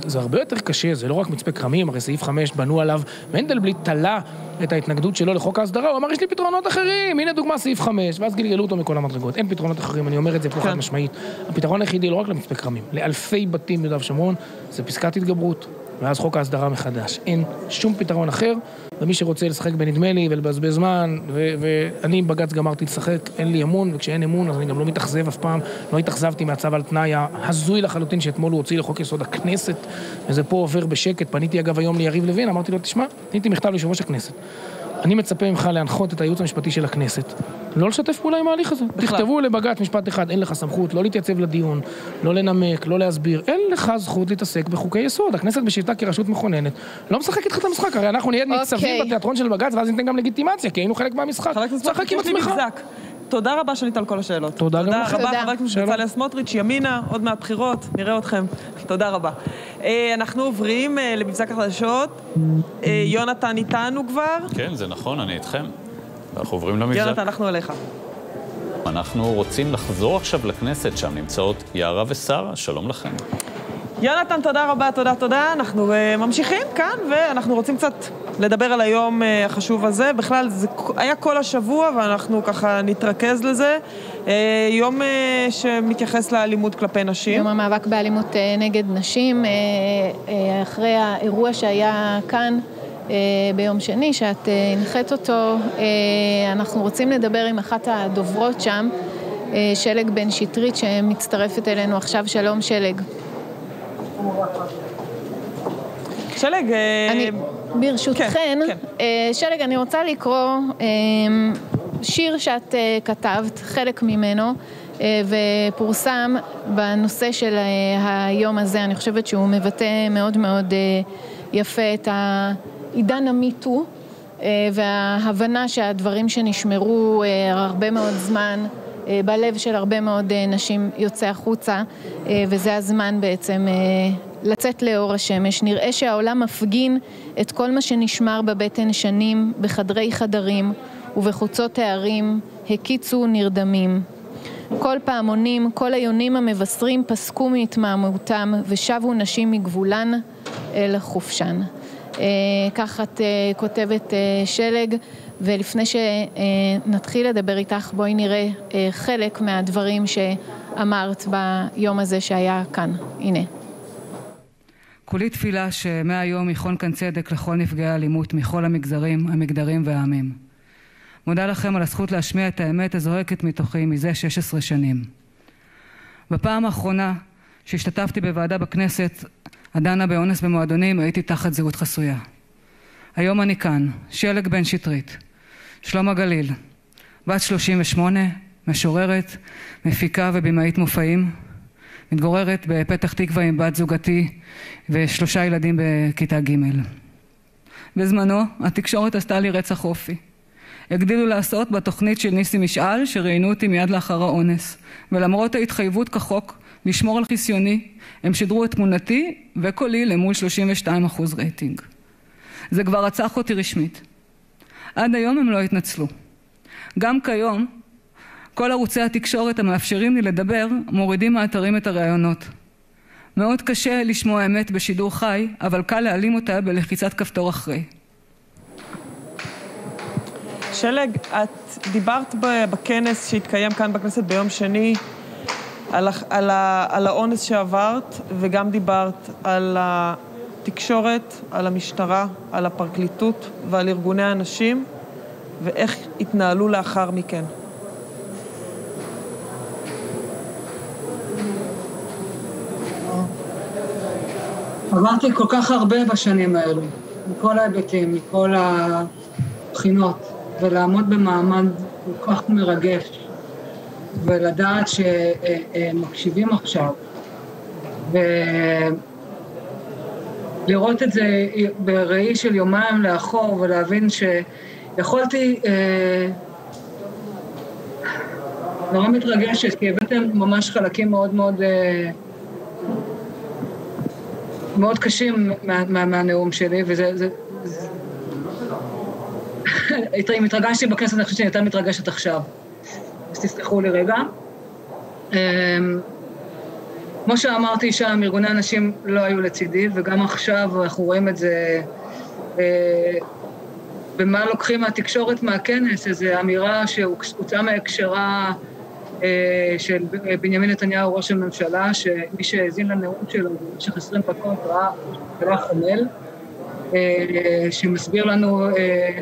זה הרבה יותר קשה, זה לא רק מצפה כרמים, הרי סעיף 5 בנו עליו. מנדלבליט תלה את ההתנגדות שלו לחוק ההסדרה, הוא אמר, יש לי פתרונות אחרים, הנה דוגמה סעיף 5, ואז גלגלו אותו מכל המדרגות. אין פתרונות אחרים, אני אומר את זה פה כן. חד משמעית. הפתרון היחידי לא רק למצפה כרמים, לאלפי בתים ביהודה ושומרון, זה פסקת התגברות, ואז חוק ההסדרה מחדש. אין שום פתרון אחר, ומי שרוצה לשחק בנדמה לי ולבזבז זמן, ואני עם בג"ץ גמרתי לשחק, אין לי אמון, וכשאין אמון אז אני גם לא מתאכזב אף פעם, לא התאכזבתי מהצו על תנאי ההזוי לחלוטין שאתמול הוא הוציא לחוק יסוד הכנסת, וזה פה עובר בשקט. פניתי אגב היום ליריב לוין, אמרתי לו, תשמע, עניתי מכתב ליושב ראש הכנסת. אני מצפה ממך להנחות את הייעוץ המשפטי של הכנסת, לא לשתף פעולה עם ההליך הזה. בכלל. תכתבו לבג"ץ משפט אחד, אין לך סמכות לא להתייצב לדיון, לא לנמק, לא להסביר, אין לך זכות להתעסק בחוקי יסוד. הכנסת בשבתה כרשות מכוננת לא משחקת איתך את המשחק, הרי אנחנו נהיה ניצבים okay. בתיאטרון של בג"ץ ואז ניתן גם לגיטימציה, כי היינו חלק מהמשחק. צחק עם עצמך. תודה רבה שענית על כל השאלות. תודה גם לכם. תודה רבה, חבר הכנסת בצלאל סמוטריץ', ימינה, עוד מעט בחירות, נראה אתכם. תודה רבה. אה, אנחנו עוברים אה, למבזק החדשות. אה, יונתן איתנו כבר. כן, זה נכון, אני איתכם. אנחנו עוברים למבזק. יונתן, אנחנו אליך. אנחנו רוצים לחזור עכשיו לכנסת, שם נמצאות יערה ושרה, שלום לכם. יונתן, תודה רבה, תודה, תודה. אנחנו uh, ממשיכים כאן, ואנחנו רוצים קצת לדבר על היום uh, החשוב הזה. בכלל, זה היה כל השבוע, ואנחנו ככה נתרכז לזה. Uh, יום uh, שמתייחס לאלימות כלפי נשים. יום המאבק באלימות uh, נגד נשים, uh, uh, אחרי האירוע שהיה כאן. ביום שני, שאת הנחית אותו. אנחנו רוצים לדבר עם אחת הדוברות שם, שלג בן שטרית, שמצטרפת אלינו עכשיו. שלום, שלג. שלג... אה, אני, ברשותכן, כן, כן. אה, שלג, אני רוצה לקרוא אה, שיר שאת כתבת, חלק ממנו, ופורסם בנושא של היום הזה. אני חושבת שהוא מבטא מאוד מאוד יפה את העידן המיטו. וההבנה שהדברים שנשמרו הרבה מאוד זמן בלב של הרבה מאוד אה, נשים יוצא החוצה, אה, וזה הזמן בעצם לצאת לאור השמש. נראה שהעולם מפגין את כל מה שנשמר בבטן שנים, בחדרי חדרים ובחוצות הערים, הקיצו נרדמים. כל פעמונים, כל היונים המבשרים פסקו מהתמהמהותם ושבו נשים מגבולן אל חופשן. כך את כותבת שלג. ולפני שנתחיל לדבר איתך, בואי נראה אה, חלק מהדברים שאמרת ביום הזה שהיה כאן. הנה. כולי תפילה שמהיום יכון כאן צדק לכל נפגעי האלימות מכל המגזרים, המגדרים והעמים. מודה לכם על הזכות להשמיע את האמת הזועקת מתוכי מזה 16 שנים. בפעם האחרונה שהשתתפתי בוועדה בכנסת הדנה באונס במועדונים הייתי תחת זהות חסויה. היום אני כאן, שלג בן שטרית, שלמה גליל, בת 38, משוררת, מפיקה ובמאית מופעים, מתגוררת בפתח תקווה עם בת זוגתי ושלושה ילדים בכיתה ג'. בזמנו התקשורת עשתה לי רצח אופי. הגדילו לעשות בתוכנית של ניסי משעל שראיינו אותי מיד לאחר האונס ולמרות ההתחייבות כחוק לשמור על חיסיוני הם שידרו את תמונתי וקולי למול 32% רייטינג. זה כבר רצח אותי רשמית. עד היום הם לא התנצלו. גם כיום, כל ערוצי התקשורת המאפשרים לי לדבר מורידים מהאתרים את הראיונות. מאוד קשה לשמוע אמת בשידור חי, אבל קל להעלים אותה בלחיצת כפתור אחרי. שלג, את דיברת בכנס שהתקיים כאן בכנסת ביום שני על, על, על האונס שעברת, וגם דיברת על התקשורת, על המשטרה, על הפרקליטות ועל ארגוני הנשים, ואיך התנהלו לאחר מכן. עברתי כל כך הרבה בשנים האלו, מכל ההיבטים, מכל הבחינות, ולעמוד במעמד כל כך מרגש, ולדעת שמקשיבים עכשיו, ולראות את זה בראי של יומיים לאחור, ולהבין שיכולתי... אה, נורא מתרגשת, כי הבאתם ממש חלקים מאוד מאוד... אה, מאוד קשים מה, מה, מהנאום שלי, וזה... זה, זה... אם התרגשתי בכנסת, אני חושבת שאני יותר מתרגשת עכשיו. אז תסלחו לי רגע. כמו שאמרתי שם, ארגוני הנשים לא היו לצידי, וגם עכשיו אנחנו רואים את זה אה, במה לוקחים מהתקשורת מהכנס, איזו אמירה שהוצאה מהקשרה אה, של בנימין נתניהו, ראש הממשלה, שמי שהאזין לנאום שלו במשך עשרים דקות ראה ראה חומל, אה, שמסביר לנו אה,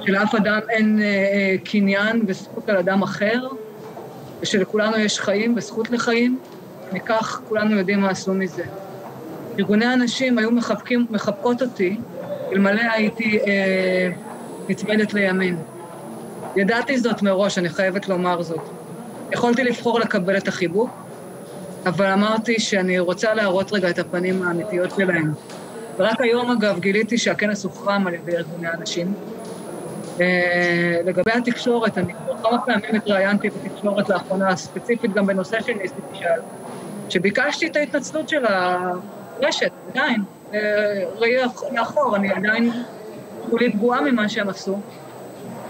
שלאף אדם אין קניין וזכות על אדם אחר, ושלכולנו יש חיים וזכות לחיים, מכך כולנו יודעים מה עשו מזה. ארגוני הנשים היו מחבקים, מחבקות אותי, אלמלא הייתי אה, נצמדת לימין. ידעתי זאת מראש, אני חייבת לומר זאת. יכולתי לבחור לקבל את החיבוק, אבל אמרתי שאני רוצה להראות רגע את הפנים האמיתיות שלהם. ורק היום, אגב, גיליתי שהכנס הוחרם על ידי ארגוני הנשים. אה, לגבי התקשורת, אני כבר כמה פעמים התראיינתי בתקשורת לאחרונה, ספציפית גם בנושא של ניסי תשאל, שביקשתי את ההתנצלות של הרשת, עדיין. אה, ראי לאחור, אני עדיין כולי פגועה ממה שהם עשו.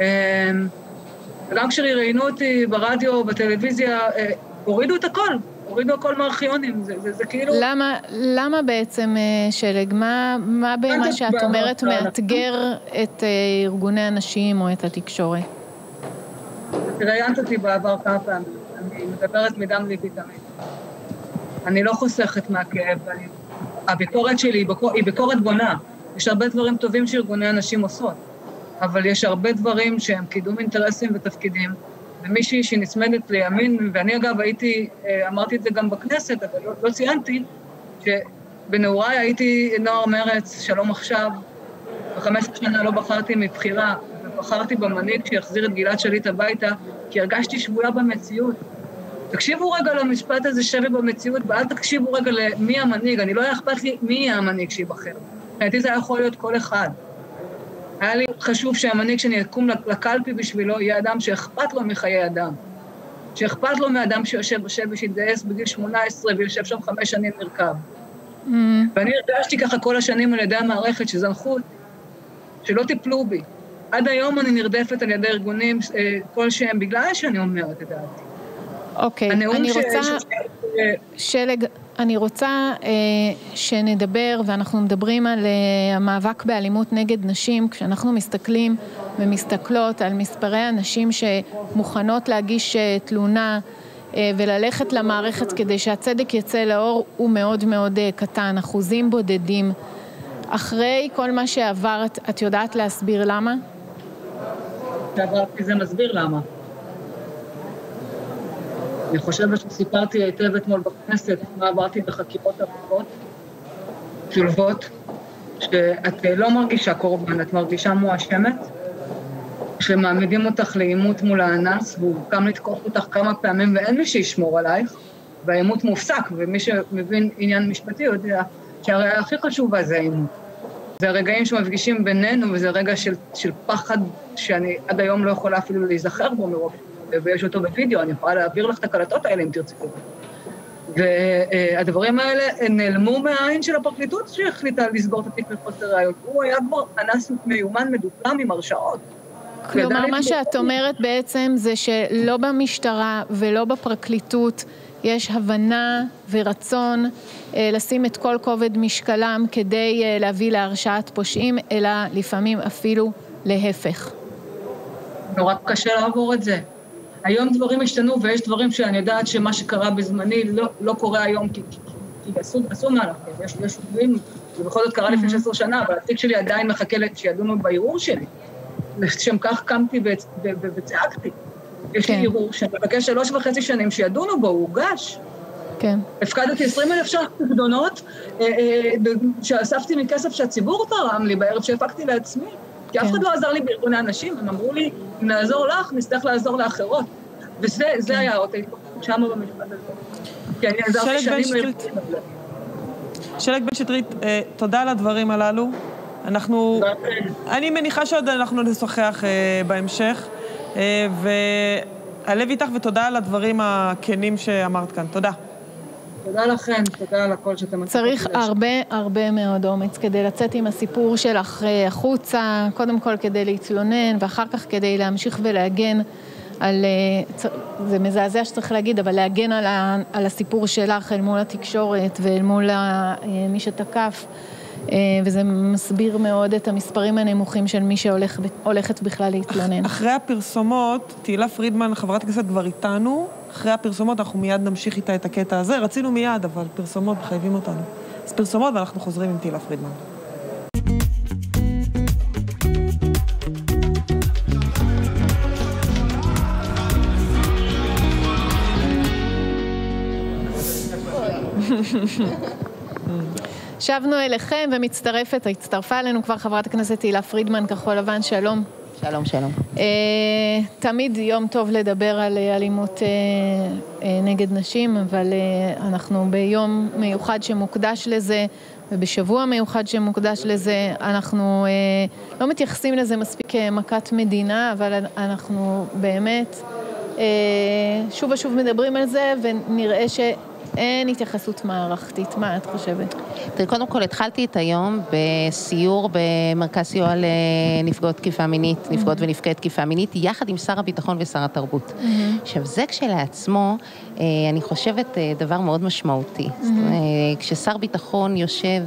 אה, וגם כשראיינו אותי ברדיו, בטלוויזיה, אה, הורידו את הכל, הורידו הכל מהארכיונים, זה, זה, זה כאילו... למה, למה בעצם, אה, שלג, מה, מה במה שאת אומרת מאתגר את אה, ארגוני הנשים או את התקשורת? ראיינת אותי בעבר כמה פעמים, אני מדברת מדם ליבי תמיד. אני לא חוסכת מהכאב, אני... הביקורת שלי היא, ביקור... היא ביקורת בונה. יש הרבה דברים טובים שארגוני הנשים עושות. אבל יש הרבה דברים שהם קידום אינטרסים ותפקידים, ומישהי שנצמדת לימין, ואני אגב הייתי, אה, אמרתי את זה גם בכנסת, אבל לא, לא ציינתי, שבנעוריי הייתי נוער מרץ, שלום עכשיו, ב-15 שנה לא בחרתי מבחירה, ובחרתי במנהיג שיחזיר את גלעד שליט הביתה, כי הרגשתי שבויה במציאות. תקשיבו רגע למשפט הזה, שבי במציאות, ואל תקשיבו רגע למי המנהיג, אני לא היה אכפת לי מי יהיה המנהיג שייבחר. מבחינתי זה היה יכול להיות כל אחד. היה לי חשוב שהמנהיג שאני אקום לקלפי בשבילו יהיה אדם שאכפת לו מחיי אדם. שאכפת לו מאדם שיושב בשבי שהתגייס בגיל 18 ויושב שם חמש שנים מרכב. Mm. ואני הרגשתי ככה כל השנים על ידי המערכת שזנחו שלא טיפלו בי. עד היום אני נרדפת על ידי ארגונים אה, כלשהם בגלל שאני אומרת את דעתי. אוקיי, אני רוצה... שלג, אני רוצה אה, שנדבר, ואנחנו מדברים על אה, המאבק באלימות נגד נשים, כשאנחנו מסתכלים ומסתכלות על מספרי הנשים שמוכנות להגיש אה, תלונה אה, וללכת למערכת כדי שהצדק יצא לאור, הוא מאוד מאוד אה, קטן, אחוזים בודדים. אחרי כל מה שעברת, את יודעת להסביר למה? שעברתי זה מסביר למה. אני חושבת שסיפרתי היטב אתמול בכנסת מה עברתי בחקירות ארוכות, צולבות, שאת לא מרגישה קורבן, את מרגישה מואשמת, שמעמידים אותך לעימות מול האנס, והוא קם לתקוף אותך כמה פעמים ואין מי שישמור עלייך, והעימות מופסק, ומי שמבין עניין משפטי יודע שהרי הכי חשובה זה העימות. זה הרגעים שמפגישים בינינו, וזה רגע של, של פחד שאני עד היום לא יכולה אפילו להיזכר בו מרוב ויש אותו בווידאו, אני יכולה להעביר לך את הקלטות האלה אם תרצי. והדברים האלה נעלמו מהעין של הפרקליטות שהחליטה לסגור את התיק מחוסר ראיות. הוא היה כבר אנס מיומן מדופלם עם הרשעות. כלומר, מה שאת אומרת בעצם זה שלא במשטרה ולא בפרקליטות יש הבנה ורצון אה, לשים את כל כובד משקלם כדי אה, להביא להרשעת פושעים, אלא לפעמים אפילו להפך. נורא קשה לעבור את זה. היום דברים השתנו ויש דברים שאני יודעת שמה שקרה בזמני לא, לא קורה היום כי, כי, כי עשו, עשו מהלכים, יש, יש דברים, זה בכל זאת קרה לפני 16 שנה, אבל התיק שלי עדיין מחכה שידונו בערעור שלי. לשם כך קמתי וצעקתי. יש לי כן. ערעור שאני מבקש שלוש וחצי שנים שידונו בו, הוא הוגש. כן. הפקדתי 20 אלף ש"ח פקדונות אה, אה, שאספתי מכסף שהציבור תרם לי בערב שהפקתי לעצמי. כי אף אחד לא עזר לי בארגוני הנשים, הם אמרו לי, אם נעזור לך, נצטרך לעזור לאחרות. וזה היה האות ההתפתחות שם במשפט הזה. כי אני עזרתי שנים לארגונים. שלג בן שטרית, אה, תודה על הדברים הללו. אנחנו... אני מניחה שעוד אנחנו נשוחח אה, בהמשך. אה, והלב איתך ותודה על הדברים הכנים שאמרת כאן. תודה. תודה לכם, תודה על הכל שאתם... צריך הרבה הרבה מאוד אומץ כדי לצאת עם הסיפור שלך החוצה, קודם כל כדי להתלונן ואחר כך כדי להמשיך ולהגן על, זה מזעזע שצריך להגיד, אבל להגן על, ה, על הסיפור שלך אל מול התקשורת ואל מול מי שתקף. וזה מסביר מאוד את המספרים הנמוכים של מי שהולכת בכלל להתלונן. אחרי הפרסומות, תהילה פרידמן, חברת הכנסת כבר איתנו, אחרי הפרסומות אנחנו מיד נמשיך איתה את הקטע הזה. רצינו מיד, אבל פרסומות מחייבים אותנו. אז פרסומות ואנחנו חוזרים עם תהילה פרידמן. שבנו אליכם ומצטרפת, הצטרפה אלינו כבר חברת הכנסת תהילה פרידמן, כחול לבן, שלום. שלום, שלום. Uh, תמיד יום טוב לדבר על אלימות uh, uh, נגד נשים, אבל uh, אנחנו ביום מיוחד שמוקדש לזה, ובשבוע מיוחד שמוקדש לזה, אנחנו uh, לא מתייחסים לזה מספיק כמכת מדינה, אבל אנחנו באמת uh, שוב ושוב מדברים על זה, ונראה ש... אין התייחסות מערכתית. מה את חושבת? תראי, קודם כל התחלתי את היום בסיור במרכז סיוע לנפגעות תקיפה מינית, mm-hmm. נפגעות ונפגעי תקיפה מינית, יחד עם שר הביטחון ושר התרבות. Mm-hmm. עכשיו, זה כשלעצמו, אה, אני חושבת, אה, דבר מאוד משמעותי. Mm-hmm. כששר ביטחון יושב...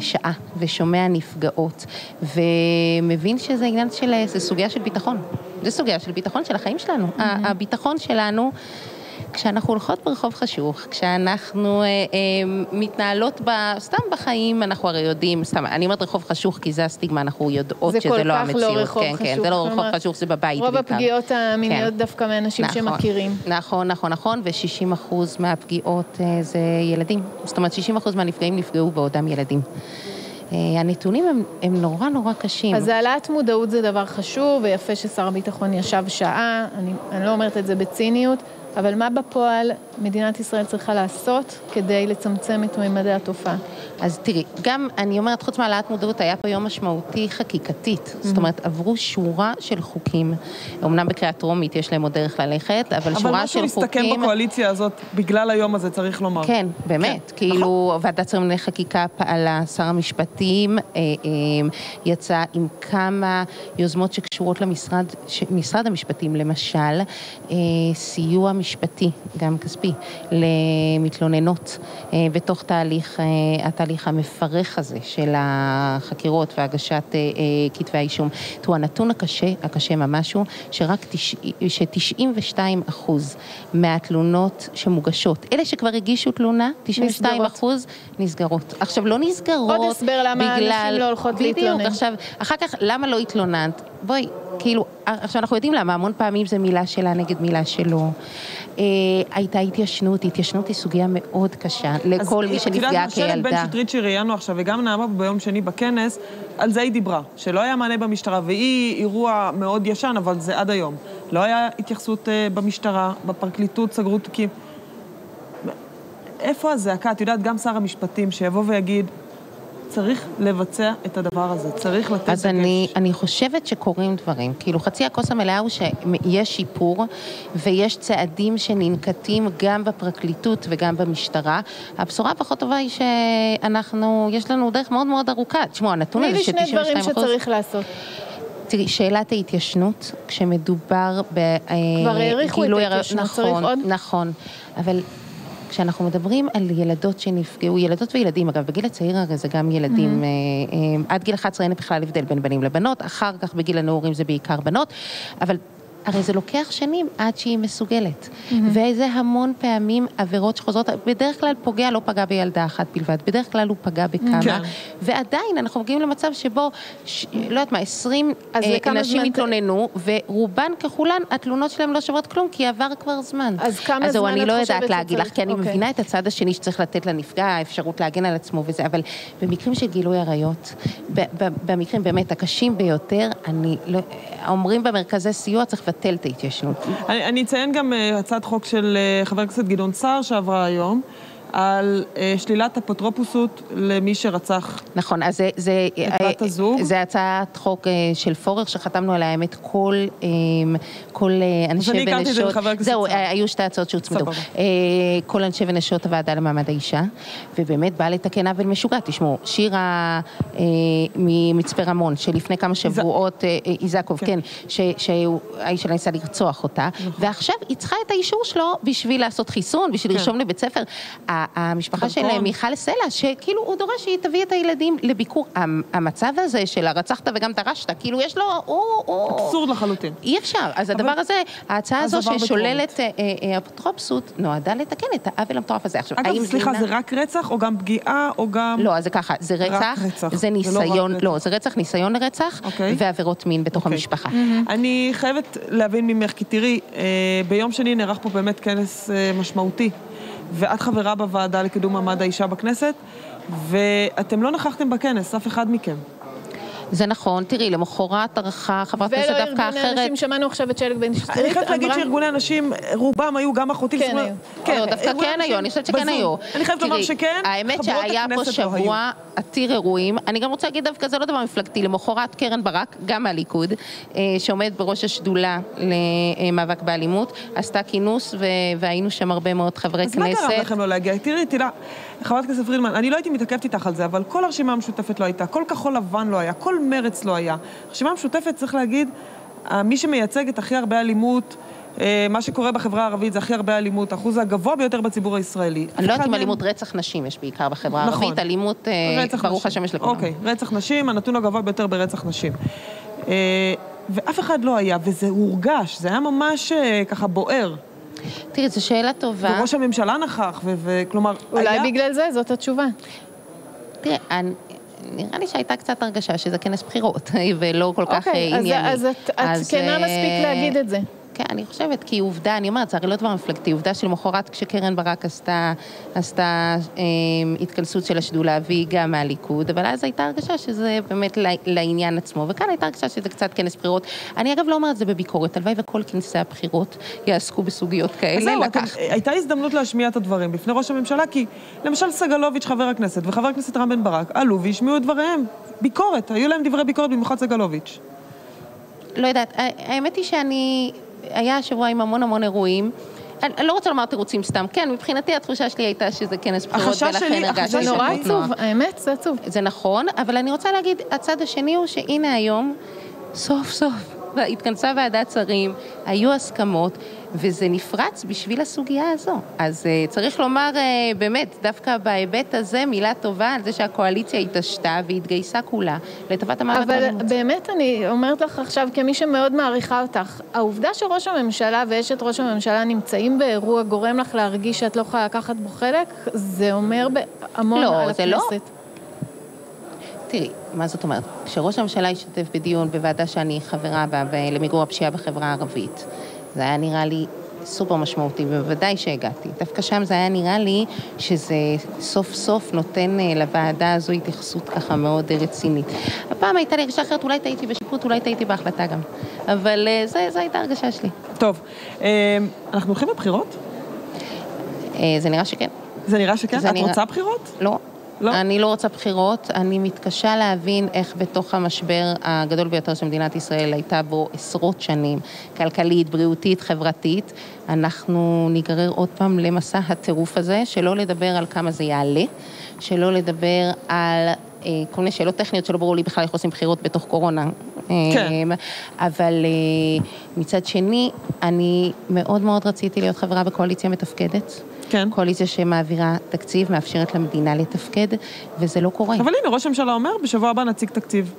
שעה ושומע נפגעות ומבין שזה עניין של, זה סוגיה של ביטחון. זה סוגיה של ביטחון של החיים שלנו. Mm-hmm. הביטחון שלנו כשאנחנו הולכות ברחוב חשוך, כשאנחנו אה, אה, מתנהלות ב, סתם בחיים, אנחנו הרי יודעים, סתם, אני אומרת רחוב חשוך כי זה הסטיגמה, אנחנו יודעות שזה לא המציאות. זה כל כך לא רחוב כן, חשוך. כן, זה לא רחוב חשוך, זה בבית רוב בעיקר. רוב הפגיעות המיניות כן. דווקא מאנשים נכון, שמכירים. נכון, נכון, נכון, ו-60% מהפגיעות אה, זה ילדים. זאת אומרת, 60% מהנפגעים נפגעו בעודם ילדים. הנתונים הם, הם נורא נורא קשים. אז העלאת מודעות זה דבר חשוב, ויפה ששר הביטחון ישב שעה, אני, אני לא אומרת את זה בציניות, אבל מה בפועל מדינת ישראל צריכה לעשות כדי לצמצם את ממדי התופעה? אז תראי, גם אני אומרת, חוץ מהעלאת מודעות, היה פה יום משמעותי חקיקתית. Mm-hmm. זאת אומרת, עברו שורה של חוקים. אמנם בקריאה טרומית יש להם עוד דרך ללכת, אבל, אבל שורה של חוקים... אבל משהו מסתכם בקואליציה הזאת בגלל היום הזה, צריך לומר. כן, באמת. כן, כאילו, נכון. ועדת שרים לענייני חקיקה פעלה, שר המשפטים אה, אה, יצא עם כמה יוזמות שקשורות למשרד משרד המשפטים, למשל, אה, סיוע משפטי, גם כספי, למתלוננות, אה, בתוך תהליך... אה, התהליך המפרך הזה של החקירות והגשת אה, אה, כתבי האישום. תראו, הנתון הקשה, הקשה ממש הוא שרק תש... ש-92 אחוז מהתלונות שמוגשות, אלה שכבר הגישו תלונה, 92 אחוז נסגרות. עכשיו, לא נסגרות בגלל... עוד הסבר למה. הנשים לא הולכות להתלונן. בדיוק, עכשיו, אחר כך, למה לא התלוננת? בואי, כאילו, עכשיו אנחנו יודעים למה, המון פעמים זה מילה שלה נגד מילה שלו. אה, הייתה התיישנות, התיישנות היא סוגיה מאוד קשה לכל מי שנפגע כילדה. אז את יודעת, בן שטרית שראיינו עכשיו, וגם נעמה ביום שני בכנס, על זה היא דיברה, שלא היה מענה במשטרה, והיא אירוע מאוד ישן, אבל זה עד היום. לא היה התייחסות אה, במשטרה, בפרקליטות סגרו תיקים. איפה הזעקה? את יודעת, גם שר המשפטים שיבוא ויגיד, צריך לבצע את הדבר הזה, צריך לתת... אז אני, אני חושבת שקורים דברים. כאילו, חצי הכוס המלאה הוא שיש שיפור ויש צעדים שננקטים גם בפרקליטות וגם במשטרה. הבשורה הפחות טובה היא שאנחנו, יש לנו דרך מאוד מאוד ארוכה. תשמעו, הנתון הזה של 92 אחוז... תני לי שני דברים שצריך לעשות. תראי, שאלת ההתיישנות, כשמדובר ב... כבר האריכו את ההתיישנות, נכון, צריך עוד? נכון, אבל כשאנחנו מדברים על ילדות שנפגעו, ילדות וילדים, אגב, בגיל הצעיר הרי זה גם ילדים, mm-hmm. אה, אה, עד גיל 11 אין בכלל הבדל בין בנים לבנות, אחר כך בגיל הנעורים זה בעיקר בנות, אבל הרי זה לוקח שנים עד שהיא מסוגלת. וזה המון פעמים עבירות שחוזרות, בדרך כלל פוגע לא פגע בילדה אחת בלבד, בדרך כלל הוא פגע בכמה. כן. ועדיין אנחנו מגיעים למצב שבו, ש... לא יודעת מה, 20 אז אה, נשים זמן- התלוננו, ורובן ככולן, התלונות שלהן לא שוות כלום, כי עבר כבר זמן. אז כמה אז זמן אני את לא חושבת יודעת להגיד לך, שצריך? כי אני אוקיי. מבינה את הצד השני שצריך לתת לנפגע האפשרות להגן על עצמו וזה, אבל במקרים של גילוי עריות, במקרים באמת הקשים ביותר, אני לא... אומרים במרכזי סיוע צריך לבטל את ההתיישנות. אני, אני אציין גם אה, הצעת חוק של אה, חבר הכנסת גדעון סער שעברה היום, על אה, שלילת אפוטרופוסות למי שרצח. נכון, אז זה... זה את בת הזוג? זה הצעת חוק אה, של פורר שחתמנו עליה, האמת, כל, אה, כל אה, אנשי אני ונשות... הכרתי את זה מחבר הכנסת זהו. אה, היו שתי הצעות שהוצמדו. אה, כל אנשי ונשות הוועדה למעמד האישה, ובאמת באה לתקן עוול משוגע. תשמעו, שירה אה, ממצפה רמון, שלפני כמה שבועות, אה, אה, איזקוב, כן, ש- שהאיש שלה ניסה לרצוח אותה, ועכשיו היא צריכה את האישור שלו בשביל לעשות חיסון, בשביל כן. לרשום לבית ספר. המשפחה של דרכון. מיכל סלע, שכאילו הוא דורש שהיא תביא את הילדים לביקור. המ- המצב הזה של הרצחת וגם דרשת, כאילו יש לו, אבסורד לחלוטין. אי אפשר. אז הדבר הזה, ההצעה הזו ששוללת אה, אה, אפוטרופסות, נועדה לתקן את העוול המטורף הזה. עכשיו, אגב, האם סליחה, אינה- זה רק רצח או גם פגיעה או גם... לא, זה ככה, זה רצח, זה רק ניסיון. לא, זה רצח, ניסיון לרצח, אוקיי. ועבירות מין בתוך אוקיי. המשפחה. אני חייבת להבין ממך, כי תראי, אה, ביום שני נערך פה באמת כנס משמעותי, ואת חברה בוועדה לקידום מעמד האישה בכנסת, ואתם לא נכחתם בכנס, אף אחד מכם. זה נכון, תראי, למחרת ערכה חברת כנסת ולא דווקא ארגוני אחרת. אנשים, שמענו עכשיו את שלג בן שטרית, אני חייבת להגיד שארגוני הנשים, רובם היו גם אחותי. כן, היו. לא, דווקא ארגוני כן הנשים היו, אני חושבת שכן. היו. אני חייבת לומר שכן, האמת חברות שהיה פה הכנסת לא היו. שבוע עתיר אירועים. אני גם רוצה להגיד דווקא, זה לא דבר מפלגתי. למחרת קרן ברק, גם מהליכוד, אה, שעומדת בראש השדולה למאבק באלימות, עשתה כינוס והיינו שם הרבה מאוד חברי אז מה כנסת. גרם לכם לא להגיע? תראי, תראה, חברת הכנסת פרידמן, אני לא הייתי מתעכבת איתך על זה, אבל כל הרשימה המשותפת לא הייתה, כל כחול לבן לא היה, כל מרץ לא היה. הרשימה המשותפת, צריך להגיד, מי שמייצג את הכי הרבה אלימות, אה, מה שקורה בחברה הערבית זה הכי הרבה אלימות, האחוז הגבוה ביותר בציבור הישראלי. אני לא יודעת אם אלימות רצח נשים יש בעיקר בחברה נכון. הערבית, אלימות, אה, רצח ברוך נשים. השם יש לכולם. אוקיי, רצח נשים, הנתון הגבוה ביותר ברצח נשים. אה, ואף אחד לא היה, וזה הורגש, זה היה ממש ככה בוער. תראי, זו שאלה טובה. וראש הממשלה נכח, וכלומר, אולי היה... בגלל זה, זאת התשובה. תראה, אני- נראה לי שהייתה קצת הרגשה שזה כנס בחירות, ולא כל כך אוקיי, אה, אז- ענייני. אז את- את אז, כנה אה, מספיק להגיד את זה. כן, אני חושבת, כי עובדה, אני אומרת, זה הרי לא דבר מפלגתי, עובדה שלמחרת כשקרן ברק עשתה, עשתה אה, התכנסות של השדולה, והיא גם מהליכוד, אבל אז הייתה הרגשה שזה באמת לעניין עצמו, וכאן הייתה הרגשה שזה קצת כנס בחירות. אני אגב לא אומרת את זה בביקורת, הלוואי וכל כנסי הבחירות יעסקו בסוגיות אז כאלה, זהו, לקח... הייתה הזדמנות להשמיע את הדברים בפני ראש הממשלה, כי למשל סגלוביץ', חבר הכנסת, וחבר הכנסת רם בן ברק, עלו והשמיעו את דבריהם. ביקורת, היו להם דברי ביקורת, במיוחד סגלוביץ'. לא יודעת, האמת היא שאני, היה השבוע עם המון המון אירועים. אני אני לא רוצה לומר תירוצים סתם, כן, מבחינתי התחושה שלי הייתה שזה כנס בחירות, ולכן הרגשתי החשש זה נורא שלי- עצוב, האמת, זה עצוב. זה נכון, אבל אני רוצה להגיד, הצד השני הוא שהנה היום, סוף סוף, התכנסה ועדת שרים, היו הסכמות, וזה נפרץ בשביל הסוגיה הזו. אז uh, צריך לומר, uh, באמת, דווקא בהיבט הזה, מילה טובה על זה שהקואליציה התעשתה והתגייסה כולה לטובת המאבק אבל באלימות. באמת אני אומרת לך עכשיו, כמי שמאוד מעריכה אותך, העובדה שראש הממשלה ואשת ראש הממשלה נמצאים באירוע גורם לך להרגיש שאת לא יכולה לקחת בו חלק, זה אומר המון לא, על זה לא. הכנסת. תראי, מה זאת אומרת? כשראש הממשלה השתתף בדיון בוועדה שאני חברה בה, למיגור הפשיעה בחברה הערבית, זה היה נראה לי סופר משמעותי, ובוודאי שהגעתי. דווקא שם זה היה נראה לי שזה סוף סוף נותן אה, לוועדה הזו התייחסות ככה מאוד אה, רצינית. הפעם הייתה לי הרגשה אחרת, אולי טעיתי בשיפוט, אולי טעיתי בהחלטה גם. אבל אה, זו הייתה הרגשה שלי. טוב, אנחנו הולכים לבחירות? זה נראה שכן. זה נראה שכן? זה את נראה- רוצה בחירות? לא. לא? אני לא רוצה בחירות, אני מתקשה להבין איך בתוך המשבר הגדול ביותר שמדינת ישראל הייתה בו עשרות שנים, כלכלית, בריאותית, חברתית, אנחנו ניגרר עוד פעם למסע הטירוף הזה, שלא לדבר על כמה זה יעלה, שלא לדבר על אה, כל מיני שאלות טכניות שלא ברור לי בכלל איך עושים בחירות בתוך קורונה. כן. אה, אבל אה, מצד שני, אני מאוד מאוד רציתי להיות חברה בקואליציה מתפקדת. כן. קואליציה שמעבירה תקציב, מאפשרת למדינה לתפקד, וזה לא קורה. אבל הנה, ראש הממשלה אומר, בשבוע הבא נציג תקציב.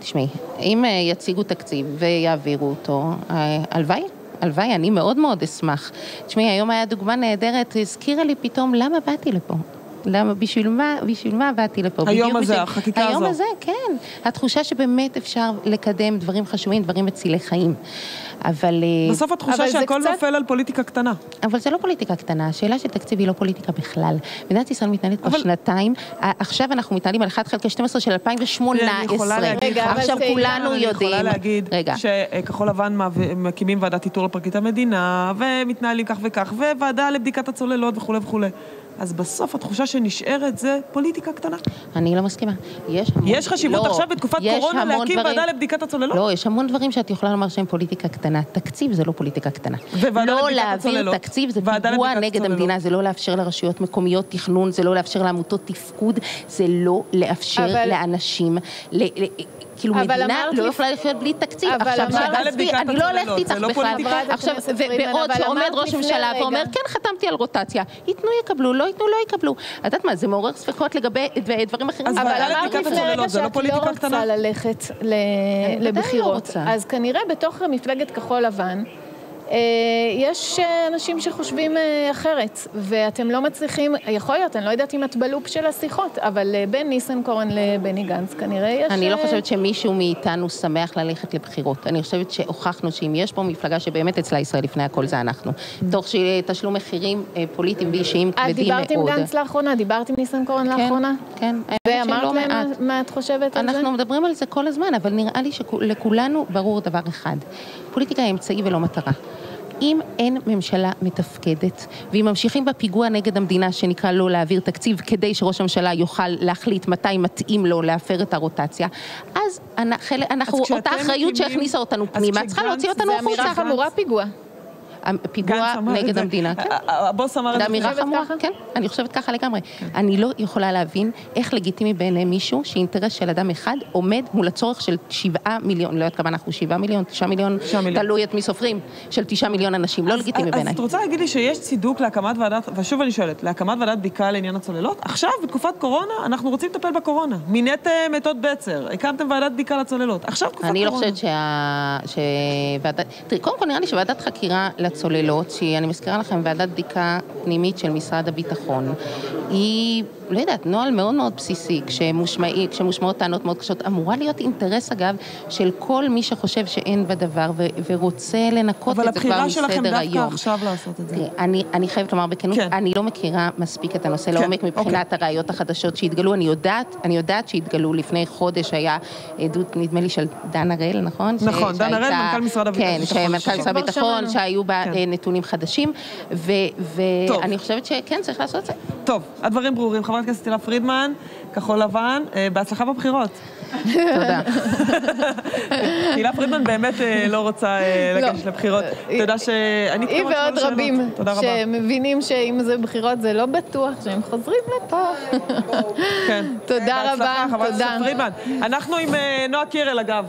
תשמעי, אם אה, יציגו תקציב ויעבירו אותו, אה, הלוואי. הלוואי, אני מאוד מאוד אשמח. תשמעי, היום היה דוגמה נהדרת, הזכירה לי פתאום למה באתי לפה. למה, בשביל מה, בשביל מה באתי לפה? היום בדיוק הזה, בשביל- החקיקה היום הזו. הזה, כן. התחושה שבאמת אפשר לקדם דברים חשובים, דברים מצילי חיים. אבל... אה, בסוף התחושה אבל זה שהכל קצת- נופל על פוליטיקה קטנה. אבל זה לא פוליטיקה קטנה, השאלה של תקציב היא לא פוליטיקה בכלל. מדינת ישראל מתנהלת כבר אבל- שנתיים, עכשיו אנחנו מתנהלים על 1 חלקי 12 של 2018. אני יכולה להגיד רגע, עכשיו כולנו אני יודעים... יכולה להגיד רגע, שכחול לבן מקימים ועדת איתור לפרקליט המדינה, ומתנהלים כך וכך, וועדה לבדיקת הצוללות וכולי וכולי. אז בסוף התחושה שנשארת זה פוליטיקה קטנה. אני לא מסכימה. יש המון... יש חשיבות לא, עכשיו בתקופת קורונה להקים דברים- ועדה לבדיקת הצוללות? לא, יש המון דברים שאת יכולה לומר שהם פוליטיקה קטנה. תקציב זה לא פוליטיקה קטנה. וועדה לא לבדיקת להעביר. תקציב זה פיגוע נגד הצוללות. המדינה, זה לא לאפשר לרשויות מקומיות תכנון, זה לא לאפשר לעמותות תפקוד, זה לא לאפשר אבל- לאנשים, ל- ל- כאילו אבל מדינה לא יכולה לחיות בלי תקציב. אבל עכשיו, שעזבי, אני לא הולכת איתך לא בכלל. עכשיו, הכנסת ו- פרידמן, בעוד אבל שעומד ראש ממשלה ואומר, כן, חתמתי על רוטציה, ייתנו יקבלו, לא ייתנו לא יקבלו. את יודעת מה, זה מעורר ספקות לגבי דברים אחרים. אז אבל ועדה אמרת לבדיקת לפני הצוללות, רגע זה לא שאת לא? רוצה ללכת לא לבחירות. אז כנראה בתוך מפלגת כחול לבן, יש אה, אנשים שחושבים אה, אחרת, ואתם לא מצליחים, יכול להיות, אני לא יודעת אם את בלופ של השיחות, אבל אה, בין ניסנקורן לבני גנץ כנראה יש... אני לא אה, חושבת שמישהו מאיתנו שמח ללכת לבחירות. אני חושבת שהוכחנו שאם יש פה מפלגה שבאמת אצלה ישראל לפני הכל זה אנחנו. תוך תשלום מחירים אה, פוליטיים ואישיים את כבדים דיברת עם מאוד. גנץ לאחרונה? דיברת עם ניסנקורן כן, לאחרונה? כן. האמת ואמרת להם. מה את חושבת על זה? אנחנו מדברים על זה כל הזמן, אבל נראה לי שלכולנו ברור דבר אחד. פוליטיקה היא אמצעי ולא מטרה. אם אין ממשלה מתפקדת, ואם ממשיכים בפיגוע נגד המדינה שנקרא לא להעביר תקציב כדי שראש הממשלה יוכל להחליט מתי מתאים לו להפר את הרוטציה, אז אנחנו, כשאתם אותה אחריות מקימים- שהכניסה אותנו אז פנימה, צריכה להוציא אותנו זו אמירה החוצה. חמורה פיגוע. את נגד. המדינה. כן. ה- ה- הבוס אמר את זה. אמירה חמורה? כן, אני חושבת ככה לגמרי. אני לא יכולה להבין איך לגיטימי בעיני מישהו שאינטרס של אדם אחד עומד מול הצורך של שבעה מיליון, לא יודעת כמה אנחנו, שבעה מיליון, תשעה מיליון. תלוי את מי סופרים, של תשעה מיליון אנשים, לא לגיטימי אז בעיניי. את רוצה להגיד לי שיש צידוק להקמת ועדת, ושוב אני שואלת, להקמת ועדת בדיקה לעניין הצוללות? עכשיו, בתקופת קורונה, אנחנו רוצים לטפל בקורונה. מיניתם את עוד בצר, הקמתם ועדת בדיקה לצוללות. עכשיו תקופת אני קורונה. לא חושבת. שוועדת... תראי, קודם כל נראה לי שוועדת חקירה לצוללות, שהיא, אני מזכירה לכם, ועדת בדיקה פנימית של משרד הביטחון, היא, לא יודעת, נוהל מאוד מאוד בסיסי, כשמושמעי, כשמושמעות טענות מאוד קשות, אמורה להיות אינטרס, אגב, של כל מי שחושב שאין בדבר ו... ורוצה לנקות אבל את זה כבר הבחירה מסדר שלכם היום. דווקא עכשיו לעשות את זה. אני, אני חייבת לומר בכנות, כן. אני לא מכירה מספיק את הנושא כן, לעומק מבחינת הראיות החדשות שהתגלו. אני יודעת, אני יודעת שהתגלו לפני חודש, היה עדות, נדמה לי, של דן הראל, נכון? ש- נכון, דן הראל, שהייתה- מנכ"ל משרד הביטחון. כן, שמנכ"ל משרד הביטחון. שהיו בה כן. אה, נתונים חדשים. ואני חושבת שכן, צריך לעשות את זה. טוב, הדברים ברורים. חברת הכנסת הילה פרידמן, כחול לבן, אה, בהצלחה בבחירות. תודה. הילה פרידמן באמת אה, לא רוצה אה, לא. לגשת לבחירות. יודע שאני... היא ועוד. רבים תודה. שמבינים שאם זה בחירות זה לא בטוח שהם חוזרים לפה. כן. תודה רבה, חברת תודה. הכנסת פרידמן. אנחנו עם נועה קירל, אגב.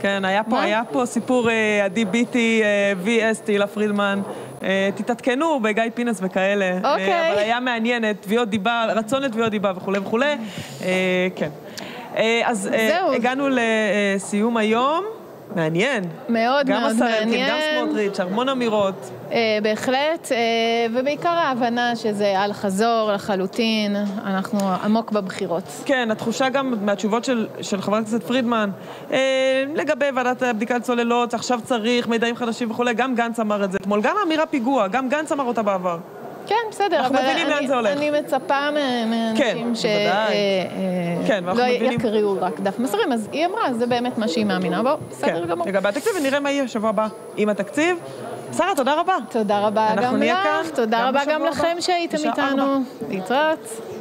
כן, היה פה, סיפור עדי ביטי, VS, תהילה פרידמן. אה, תתעדכנו בגיא פינס וכאלה. אה, אוקיי. אבל היה מעניין, תביעות דיבה, רצון לתביעות דיבה וכולי וכולי. אה, כן. אז. הגענו לסיום היום. מעניין. מאוד גם מאוד אלקין, גם מעניין. סמוטריץ', המון אמירות. אה, בהחלט, אה, ובעיקר ההבנה שזה על חזור לחלוטין, אנחנו עמוק בבחירות. כן, התחושה גם מהתשובות של, של חברת הכנסת פרידמן, אה, לגבי ועדת הבדיקה לצוללות, עכשיו צריך מידעים חדשים וכולי, גם גנץ אמר את זה אתמול, גם האמירה פיגוע, גם גנץ אמר אותה בעבר. כן, בסדר, אנחנו אבל מבינים לאן אני, זה הולך. אני מצפה מ- מאנשים. אה, אה, כן, לא מבינים- יקריאו רק דף מסרים, אז היא אמרה, זה באמת מה שהיא מאמינה בו, בסדר כן, גמור. לגבי התקציב, ונראה מה יהיה בשבוע הבא עם התקציב. שרה, תודה רבה. תודה רבה אנחנו גם לך, תודה רבה גם לכם שהייתם איתנו. להתראות.